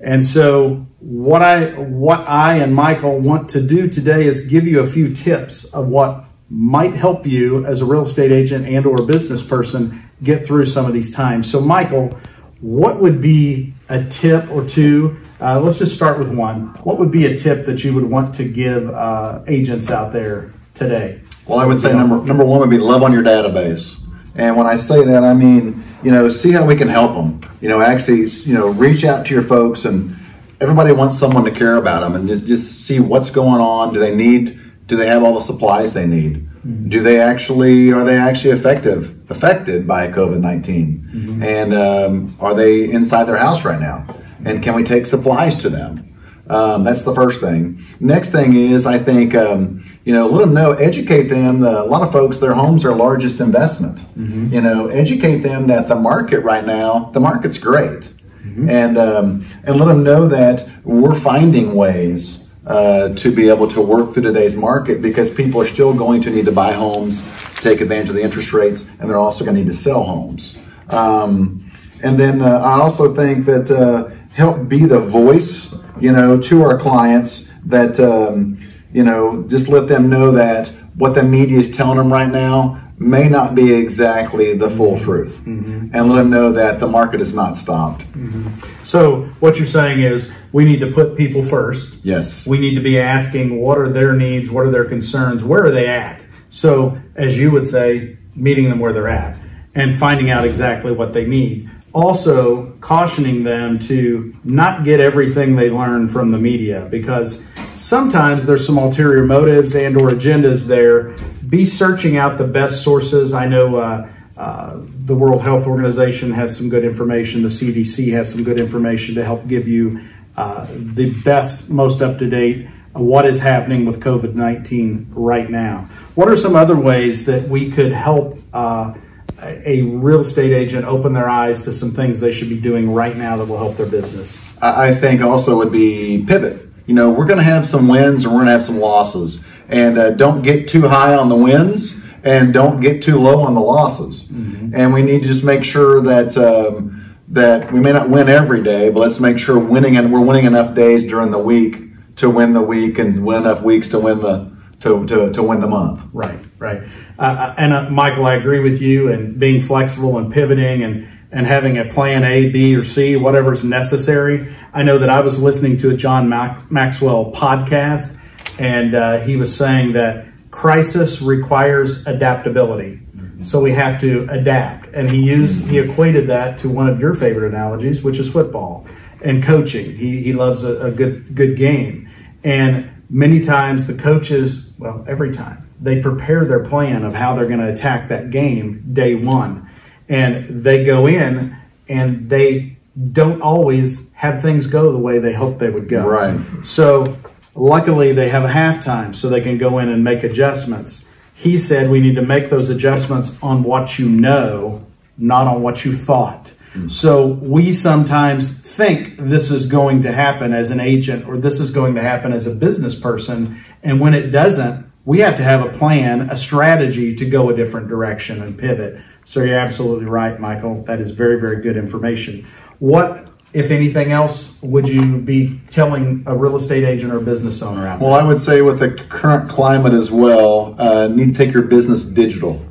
And so what I what I and Michael want to do today is give you a few tips of what might help you as a real estate agent and or business person get through some of these times. So Michael, what would be a tip or two? Uh, let's just start with one. What would be a tip that you would want to give uh, agents out there today? Well, I would say number number one would be love on your database. And when I say that, I mean you know see how we can help them. You know, actually you know reach out to your folks and everybody wants someone to care about them and just just see what's going on. Do they need? Do they have all the supplies they need? Mm-hmm. Do they actually are they actually effective affected by COVID 19 mm-hmm. And um, are they inside their house right now? And can we take supplies to them? Um, that's the first thing. Next thing is I think. Um, you know, let them know, educate them. a lot of folks, their homes are largest investment. Mm-hmm. You know, educate them that the market right now, the market's great, mm-hmm. and um, and let them know that we're finding ways uh, to be able to work through today's market because people are still going to need to buy homes, take advantage of the interest rates, and they're also going to need to sell homes. Um, and then uh, I also think that uh, help be the voice, you know, to our clients that. Um, you know, just let them know that what the media is telling them right now may not be exactly the full mm-hmm. truth. Mm-hmm. And let them know that the market is not stopped. Mm-hmm. So, what you're saying is we need to put people first. Yes. We need to be asking what are their needs, what are their concerns, where are they at? So, as you would say, meeting them where they're at and finding out exactly what they need also cautioning them to not get everything they learn from the media because sometimes there's some ulterior motives and or agendas there be searching out the best sources i know uh, uh, the world health organization has some good information the cdc has some good information to help give you uh, the best most up-to-date what is happening with covid-19 right now what are some other ways that we could help uh, a real estate agent open their eyes to some things they should be doing right now that will help their business? I think also would be pivot. You know, we're going to have some wins and we're going to have some losses. And uh, don't get too high on the wins and don't get too low on the losses. Mm-hmm. And we need to just make sure that um, that we may not win every day, but let's make sure winning and we're winning enough days during the week to win the week and win enough weeks to win the to, to, to win the month. Right, right. Uh, uh, and uh, Michael, I agree with you and being flexible and pivoting and, and having a plan A, B, or C, whatever is necessary. I know that I was listening to a John Mac- Maxwell podcast, and uh, he was saying that crisis requires adaptability. So we have to adapt. And he used, he equated that to one of your favorite analogies, which is football and coaching. He, he loves a, a good, good game. And many times the coaches, well, every time, they prepare their plan of how they're going to attack that game day one. And they go in and they don't always have things go the way they hope they would go. Right. So luckily they have a halftime so they can go in and make adjustments. He said we need to make those adjustments on what you know, not on what you thought. Mm-hmm. So we sometimes think this is going to happen as an agent or this is going to happen as a business person. And when it doesn't, we have to have a plan, a strategy to go a different direction and pivot. So you're absolutely right, Michael. That is very, very good information. What, if anything else, would you be telling a real estate agent or business owner out there? Well, I would say with the current climate as well, uh, need to take your business digital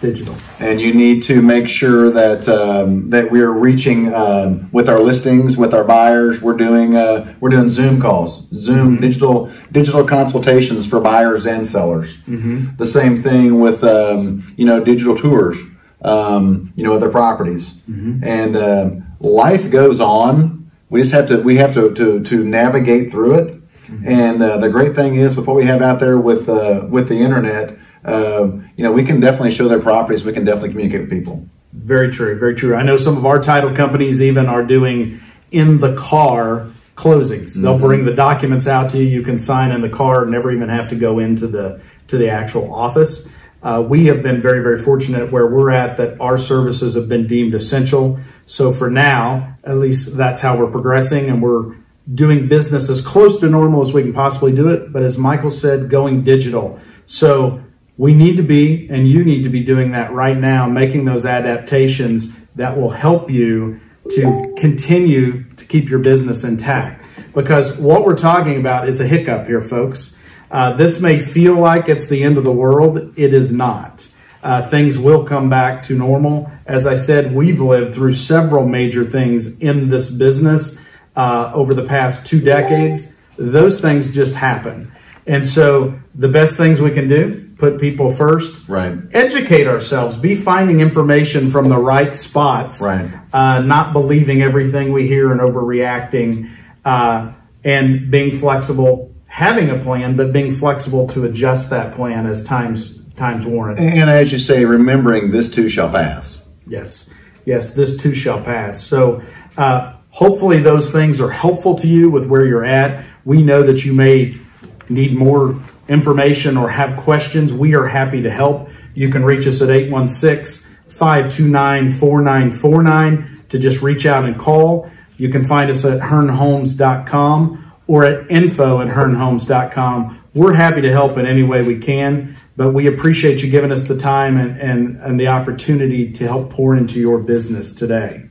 digital. And you need to make sure that um, that we're reaching um, with our listings, with our buyers. We're doing uh, we're doing Zoom calls, Zoom mm-hmm. digital digital consultations for buyers and sellers. Mm-hmm. The same thing with um, you know digital tours, um, you know, other properties, mm-hmm. and uh, life goes on. We just have to we have to to, to navigate through it. Mm-hmm. And uh, the great thing is with what we have out there with uh, with the internet um, you know, we can definitely show their properties. We can definitely communicate with people. Very true. Very true. I know some of our title companies even are doing in the car closings. Mm-hmm. They'll bring the documents out to you. You can sign in the car, never even have to go into the to the actual office. Uh, we have been very, very fortunate where we're at that our services have been deemed essential. So for now, at least that's how we're progressing, and we're doing business as close to normal as we can possibly do it. But as Michael said, going digital. So we need to be, and you need to be doing that right now, making those adaptations that will help you to continue to keep your business intact. Because what we're talking about is a hiccup here, folks. Uh, this may feel like it's the end of the world. It is not. Uh, things will come back to normal. As I said, we've lived through several major things in this business uh, over the past two decades. Those things just happen. And so the best things we can do, put people first. Right. Educate ourselves. Be finding information from the right spots. Right. Uh, not believing everything we hear and overreacting. Uh, and being flexible, having a plan, but being flexible to adjust that plan as times times warrant. And as you say, remembering this too shall pass. Yes, yes, this too shall pass. So uh, hopefully those things are helpful to you with where you're at. We know that you may need more information or have questions. We are happy to help. You can reach us at 816 529 4949 to just reach out and call. You can find us at hearnhomes.com or at info at hearnhomes.com. We're happy to help in any way we can, but we appreciate you giving us the time and, and, and the opportunity to help pour into your business today.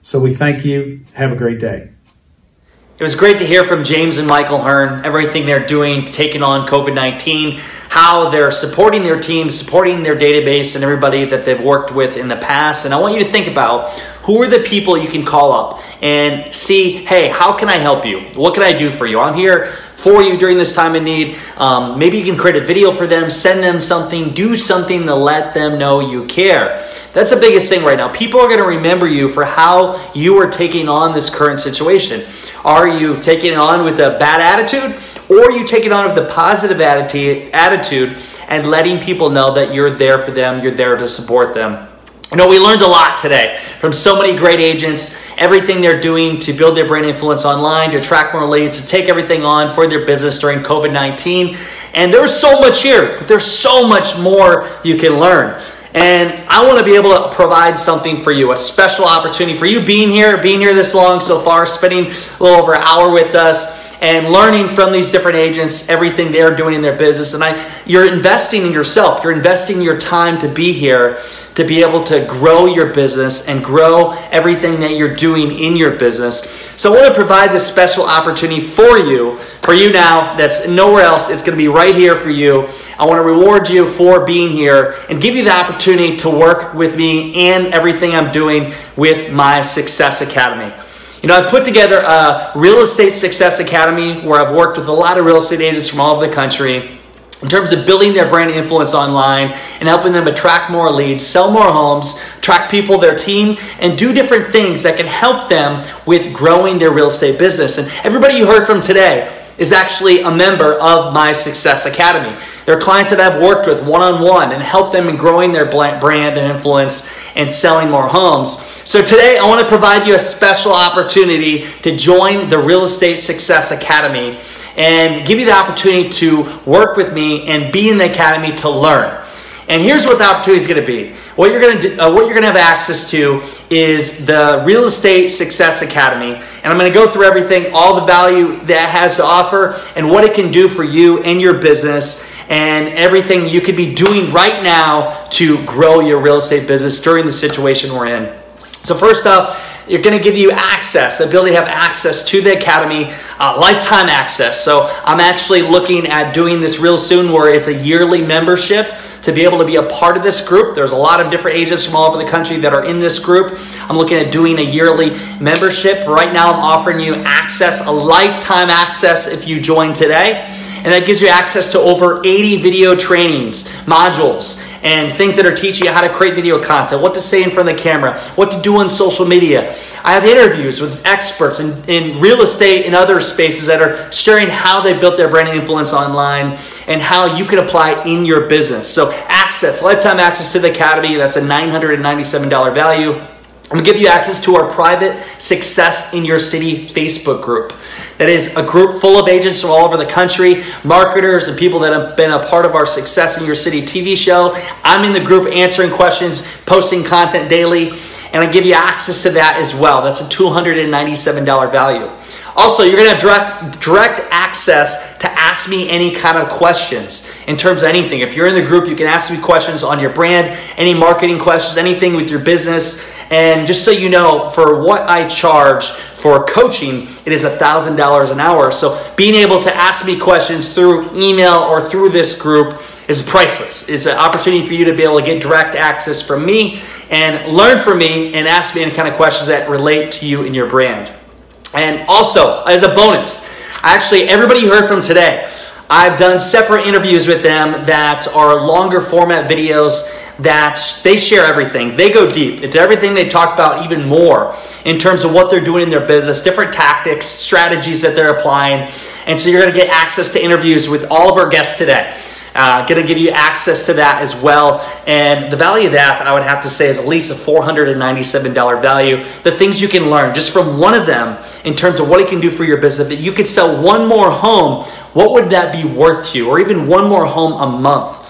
So we thank you. Have a great day. It was great to hear from James and Michael Hearn, everything they're doing, taking on COVID 19, how they're supporting their team, supporting their database, and everybody that they've worked with in the past. And I want you to think about who are the people you can call up and see, hey, how can I help you? What can I do for you? I'm here for you during this time of need. Um, maybe you can create a video for them, send them something, do something to let them know you care. That's the biggest thing right now. People are going to remember you for how you are taking on this current situation. Are you taking it on with a bad attitude or you taking on with a positive attitude, attitude and letting people know that you're there for them, you're there to support them? You know, we learned a lot today from so many great agents, everything they're doing to build their brand influence online, to attract more leads, to take everything on for their business during COVID 19. And there's so much here, but there's so much more you can learn. And I want to be able to provide something for you, a special opportunity for you being here, being here this long so far, spending a little over an hour with us and learning from these different agents everything they're doing in their business. And I, you're investing in yourself. You're investing your time to be here to be able to grow your business and grow everything that you're doing in your business. So I want to provide this special opportunity for you, for you now that's nowhere else. It's going to be right here for you. I want to reward you for being here and give you the opportunity to work with me and everything I'm doing with my Success Academy. You know, I've put together a Real Estate Success Academy where I've worked with a lot of real estate agents from all over the country in terms of building their brand influence online and helping them attract more leads, sell more homes, track people, their team, and do different things that can help them with growing their real estate business. And everybody you heard from today is actually a member of my Success Academy. They're clients that I've worked with one on one and helped them in growing their brand and influence and selling more homes. So today I want to provide you a special opportunity to join the Real Estate Success Academy and give you the opportunity to work with me and be in the academy to learn. And here's what the opportunity is going to be. What you're going to uh, what you're going to have access to is the Real Estate Success Academy, and I'm going to go through everything, all the value that has to offer, and what it can do for you and your business, and everything you could be doing right now to grow your real estate business during the situation we're in. So first off, you're going to give you access, the ability to have access to the Academy, uh, lifetime access. So I'm actually looking at doing this real soon where it's a yearly membership to be able to be a part of this group. There's a lot of different agents from all over the country that are in this group. I'm looking at doing a yearly membership. Right now, I'm offering you access, a lifetime access if you join today. And that gives you access to over 80 video trainings, modules, and things that are teaching you how to create video content, what to say in front of the camera, what to do on social media. I have interviews with experts in, in real estate and other spaces that are sharing how they built their brand influence online and how you can apply in your business. So access, lifetime access to the Academy, that's a $997 value. I'm gonna give you access to our private Success in Your City Facebook group. That is a group full of agents from all over the country, marketers, and people that have been a part of our Success in Your City TV show. I'm in the group answering questions, posting content daily, and I give you access to that as well. That's a $297 value. Also, you're to have direct, direct access to ask me any kind of questions in terms of anything. If you're in the group, you can ask me questions on your brand, any marketing questions, anything with your business. And just so you know, for what I charge For coaching, it is $1,000 an hour. So being able to ask me questions through email or through this group is priceless. It's an opportunity for you to be able to get direct access from me and learn from me and ask me any kind of questions that relate to you and your brand. And also, as a bonus, actually, everybody you heard from today, I've done separate interviews with them that are longer format videos that they share everything. They go deep into everything they talk about, even more in terms of what they're doing in their business, different tactics, strategies that they're applying. And so you're going to get access to interviews with all of our guests today. Uh, going to give you access to that as well. And the value of that, I would have to say, is at least a $497 value. The things you can learn just from one of them in terms of what it can do for your business. That you could sell one more home, what would that be worth to you? Or even one more home a month.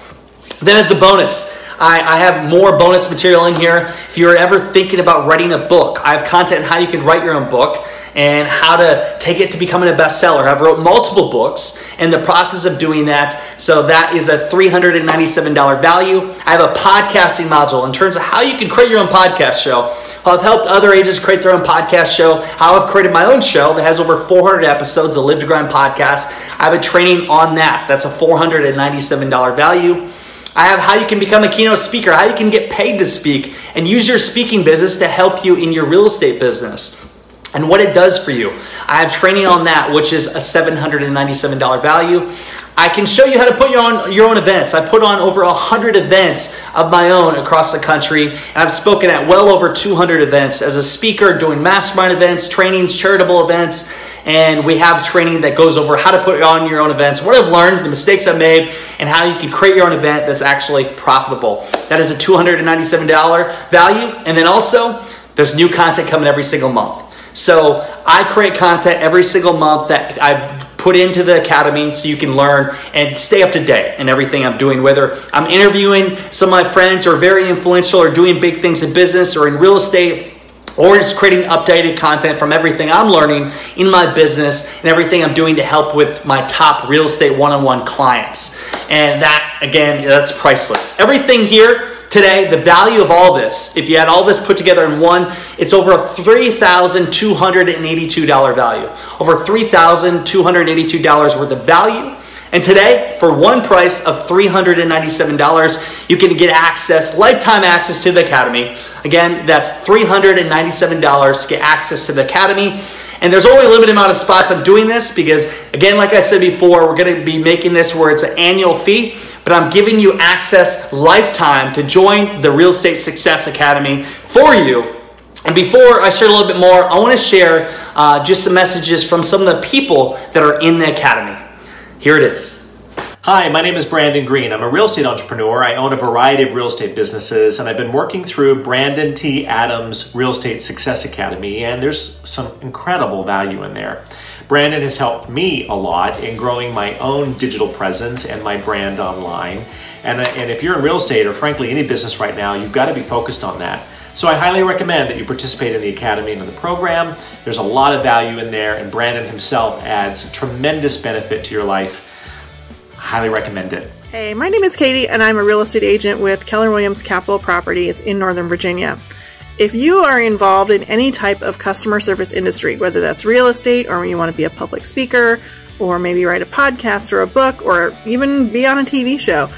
Then, as a bonus, I, I, have more bonus material in here. If you're ever thinking about writing a book, I have content on how you can write your own book and how to take it to becoming a bestseller. I've wrote multiple books in the process of doing that. So that is a $397 value. I have a podcasting module in terms of how you can create your own podcast show. I've helped other agents create their own podcast show. How I've created my own show that has over 400 episodes, the Live to Grind podcast. I have a training on that. That's a $497 value. I have how you can become a keynote speaker, how you can get paid to speak, and use your speaking business to help you in your real estate business and what it does for you. I have training on that, which is a $797 value. I can show you how to put your own, your own events. I put on over 100 events of my own across the country. And I've spoken at well over 200 events as a speaker, doing mastermind events, trainings, charitable events. And we have training that goes over how to put on your own events, what I've learned, the mistakes I've made, and how you can create your own event that's actually profitable. That is a $297 value. And then also, there's new content coming every single month. So I create content every single month that I put into the academy so you can learn and stay up to date in everything I'm doing. Whether I'm interviewing some of my friends who are very influential or doing big things in business or in real estate, or just creating updated content from everything I'm learning in my business and everything I'm doing to help with my top real estate one on one clients. And that, again, that's priceless. Everything here today, the value of all this, if you had all this put together in one, it's over a $3,282 value. Over $3,282 worth of value. And today, for one price of $397, you can get access, lifetime access to the Academy. Again, that's $397 to get access to the Academy. And there's only a limited amount of spots I'm doing this because, again, like I said before, we're going to be making this where it's an annual fee but I'm giving you access lifetime to join the Real Estate Success Academy for you. And before I share a little bit more, I want to share uh, just some messages from some of the people that are in the Academy. Here it is. Hi, my name is Brandon Green. I'm a real estate entrepreneur. I own a variety of real estate businesses, and I've been working through Brandon T. Adams Real Estate Success Academy, and there's some incredible value in there. Brandon has helped me a lot in growing my own digital presence and my brand online. And, and if you're in real estate or frankly any business right now, you've got to be focused on that. So I highly recommend that you participate in the Academy and in the program. There's a lot of value in there, and Brandon himself adds tremendous benefit to your life. Highly recommend it. Hey, my name is Katie, and I'm a real estate agent with Keller Williams Capital Properties in Northern Virginia. If you are involved in any type of customer service industry, whether that's real estate or you want to be a public speaker or maybe write a podcast or a book or even be on a TV show,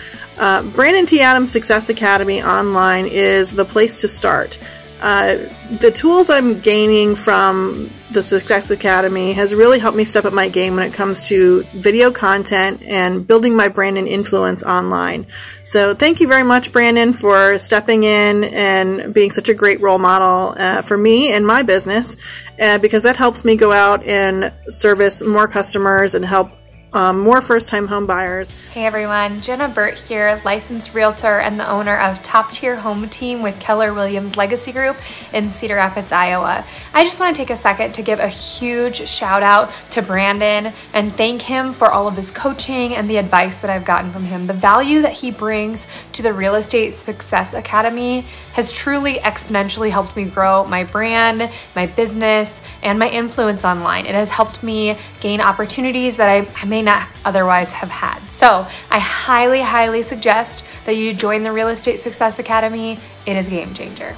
uh, Brandon T. Adams Success Academy online is the place to start. Uh, the tools I'm gaining from the Success Academy has really helped me step up my game when it comes to video content and building my brand and influence online. So thank you very much, Brandon, for stepping in and being such a great role model uh, for me and my business, uh, because that helps me go out and service more customers and help um, more first-time home buyers. Hey everyone, Jenna Burt here, licensed realtor and the owner of Top Tier Home Team with Keller Williams Legacy Group in Cedar Rapids, Iowa. I just want to take a second to give a huge shout out to Brandon and thank him for all of his coaching and the advice that I've gotten from him. The value that he brings to the Real Estate Success Academy has truly exponentially helped me grow my brand, my business, and my influence online. It has helped me gain opportunities that I, I may not otherwise have had. So I highly, highly suggest that you join the Real Estate Success Academy. It is a game changer.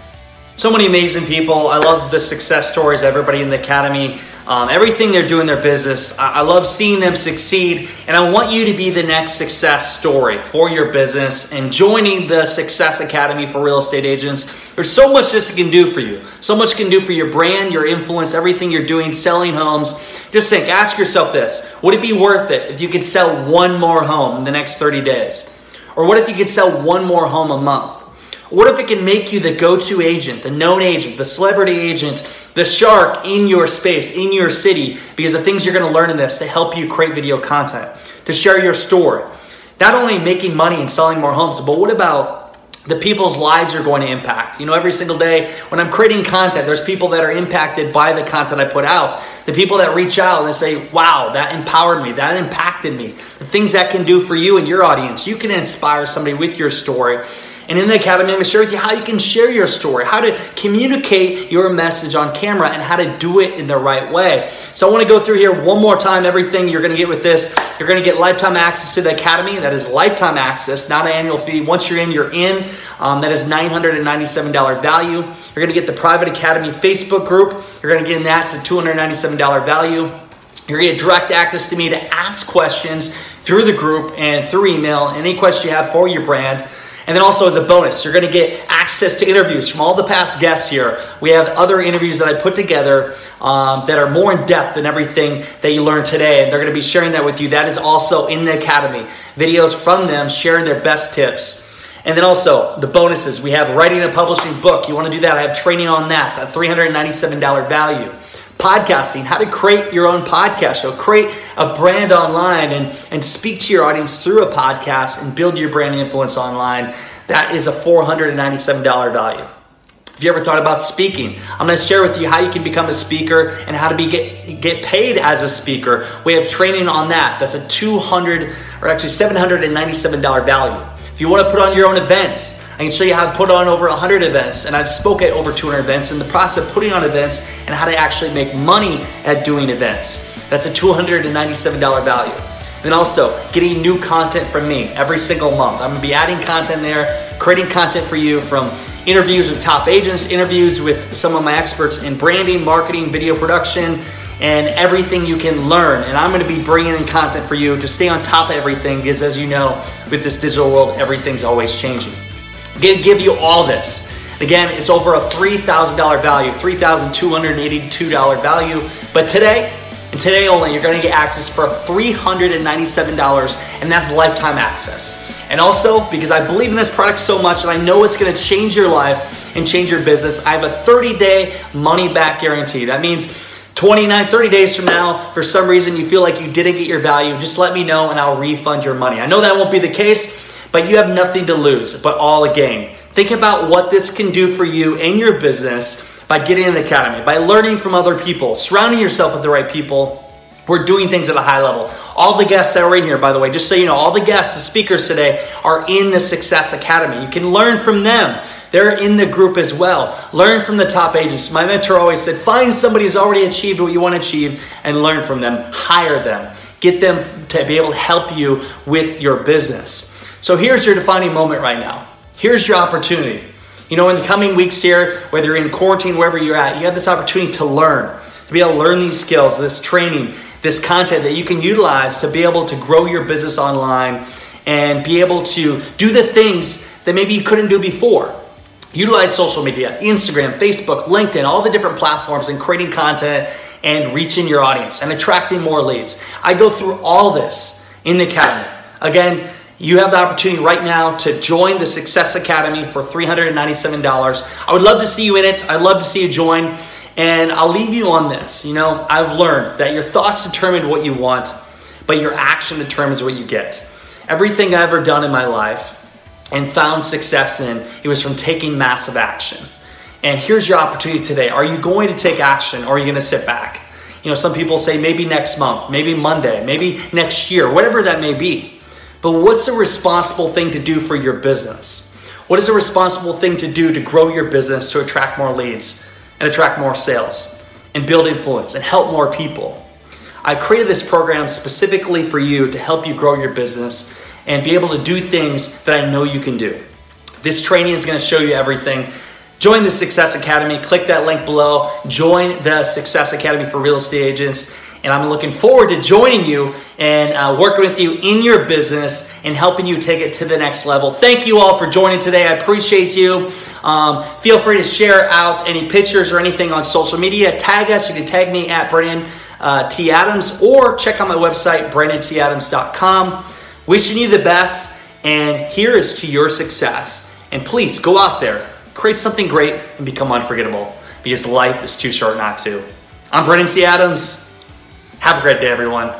So many amazing people. I love the success stories, everybody in the Academy, um, everything they're doing in their business. I, I love seeing them succeed, and I want you to be the next success story for your business and joining the Success Academy for Real Estate Agents. There's so much this can do for you, so much can do for your brand, your influence, everything you're doing, selling homes. Just think, ask yourself this would it be worth it if you could sell one more home in the next 30 days? Or what if you could sell one more home a month? What if it can make you the go-to agent, the known agent, the celebrity agent, the shark in your space, in your city, because the things you're gonna learn in this to help you create video content, to share your story. Not only making money and selling more homes, but what about the people's lives are going to impact. You know, every single day when I'm creating content, there's people that are impacted by the content I put out. The people that reach out and say, wow, that empowered me, that impacted me. The things that can do for you and your audience. You can inspire somebody with your story. And in the Academy, I'm going to share with you how you can share your story, how to communicate your message on camera, and how to do it in the right way. So I want to go through here one more time everything you're going to get with this. You're going to get lifetime access to the Academy. That is lifetime access, not an annual fee. Once you're in, you're in. Um, that is $997 value. You're going to get the Private Academy Facebook group. You're going to get in that. It's a $297 value. You're going to get direct access to me to ask questions through the group and through email, any question you have for your brand. And then also as a bonus, you're going to get access to interviews from all the past guests here. We have other interviews that I put together um, that are more in depth than everything that you learned today. And they're going to be sharing that with you. That is also in the Academy. Videos from them sharing their best tips. And then also the bonuses. We have writing a publishing book. You want to do that? I have training on that, a $397 value podcasting, how to create your own podcast show, create a brand online and, and speak to your audience through a podcast and build your brand influence online. That is a $497 value. If you ever thought about speaking, I'm going to share with you how you can become a speaker and how to be get, get paid as a speaker. We have training on that. That's a 200 or actually $797 value. If you want to put on your own events, I can show you how to put on over 100 events, and I've spoke at over 200 events in the process of putting on events and how to actually make money at doing events. That's a $297 value. And also, getting new content from me every single month. I'm gonna be adding content there, creating content for you from interviews with top agents, interviews with some of my experts in branding, marketing, video production, and everything you can learn. And I'm gonna be bringing in content for you to stay on top of everything because as you know, with this digital world, everything's always changing. Gonna give you all this. Again, it's over a $3,000 value, $3,282 value. But today, and today only, you're gonna get access for $397, and that's lifetime access. And also, because I believe in this product so much and I know it's gonna change your life and change your business, I have a 30 day money back guarantee. That means 29, 30 days from now, for some reason you feel like you didn't get your value, just let me know and I'll refund your money. I know that won't be the case, but you have nothing to lose, but all a gain. Think about what this can do for you and your business by getting in the academy, by learning from other people, surrounding yourself with the right people. We're doing things at a high level. All the guests that are in here, by the way, just so you know, all the guests, the speakers today are in the Success Academy. You can learn from them. They're in the group as well. Learn from the top agents. My mentor always said, find somebody who's already achieved what you want to achieve and learn from them. Hire them. Get them to be able to help you with your business. So here's your defining moment right now. Here's your opportunity. You know, in the coming weeks here, whether you're in quarantine, wherever you're at, you have this opportunity to learn, to be able to learn these skills, this training, this content that you can utilize to be able to grow your business online and be able to do the things that maybe you couldn't do before. Utilize social media, Instagram, Facebook, LinkedIn, all the different platforms and creating content and reaching your audience and attracting more leads. I go through all this in the academy. Again, you have the opportunity right now to join the Success Academy for $397. I would love to see you in it. I'd love to see you join. And I'll leave you on this. You know, I've learned that your thoughts determine what you want, but your action determines what you get. Everything I've ever done in my life and found success in, it was from taking massive action. And here's your opportunity today. Are you going to take action or are you going to sit back? You know, some people say maybe next month, maybe Monday, maybe next year, whatever that may be. But what's a responsible thing to do for your business? What is a responsible thing to do to grow your business to attract more leads and attract more sales and build influence and help more people? I created this program specifically for you to help you grow your business and be able to do things that I know you can do. This training is going to show you everything join the Success Academy. Click that link below. Join the Success Academy for Real Estate Agents. And I'm looking forward to joining you and uh, working with you in your business and helping you take it to the next level. Thank you all for joining today. I appreciate you. Um, feel free to share out any pictures or anything on social media. Tag us. You can tag me at Brandon uh, T. Adams or check out my website, brandonTadams.com. Wishing you the best, and here is to your success. And please go out there, create something great, and become unforgettable because life is too short not to. I'm Brandon T. Adams. Have a great day, everyone.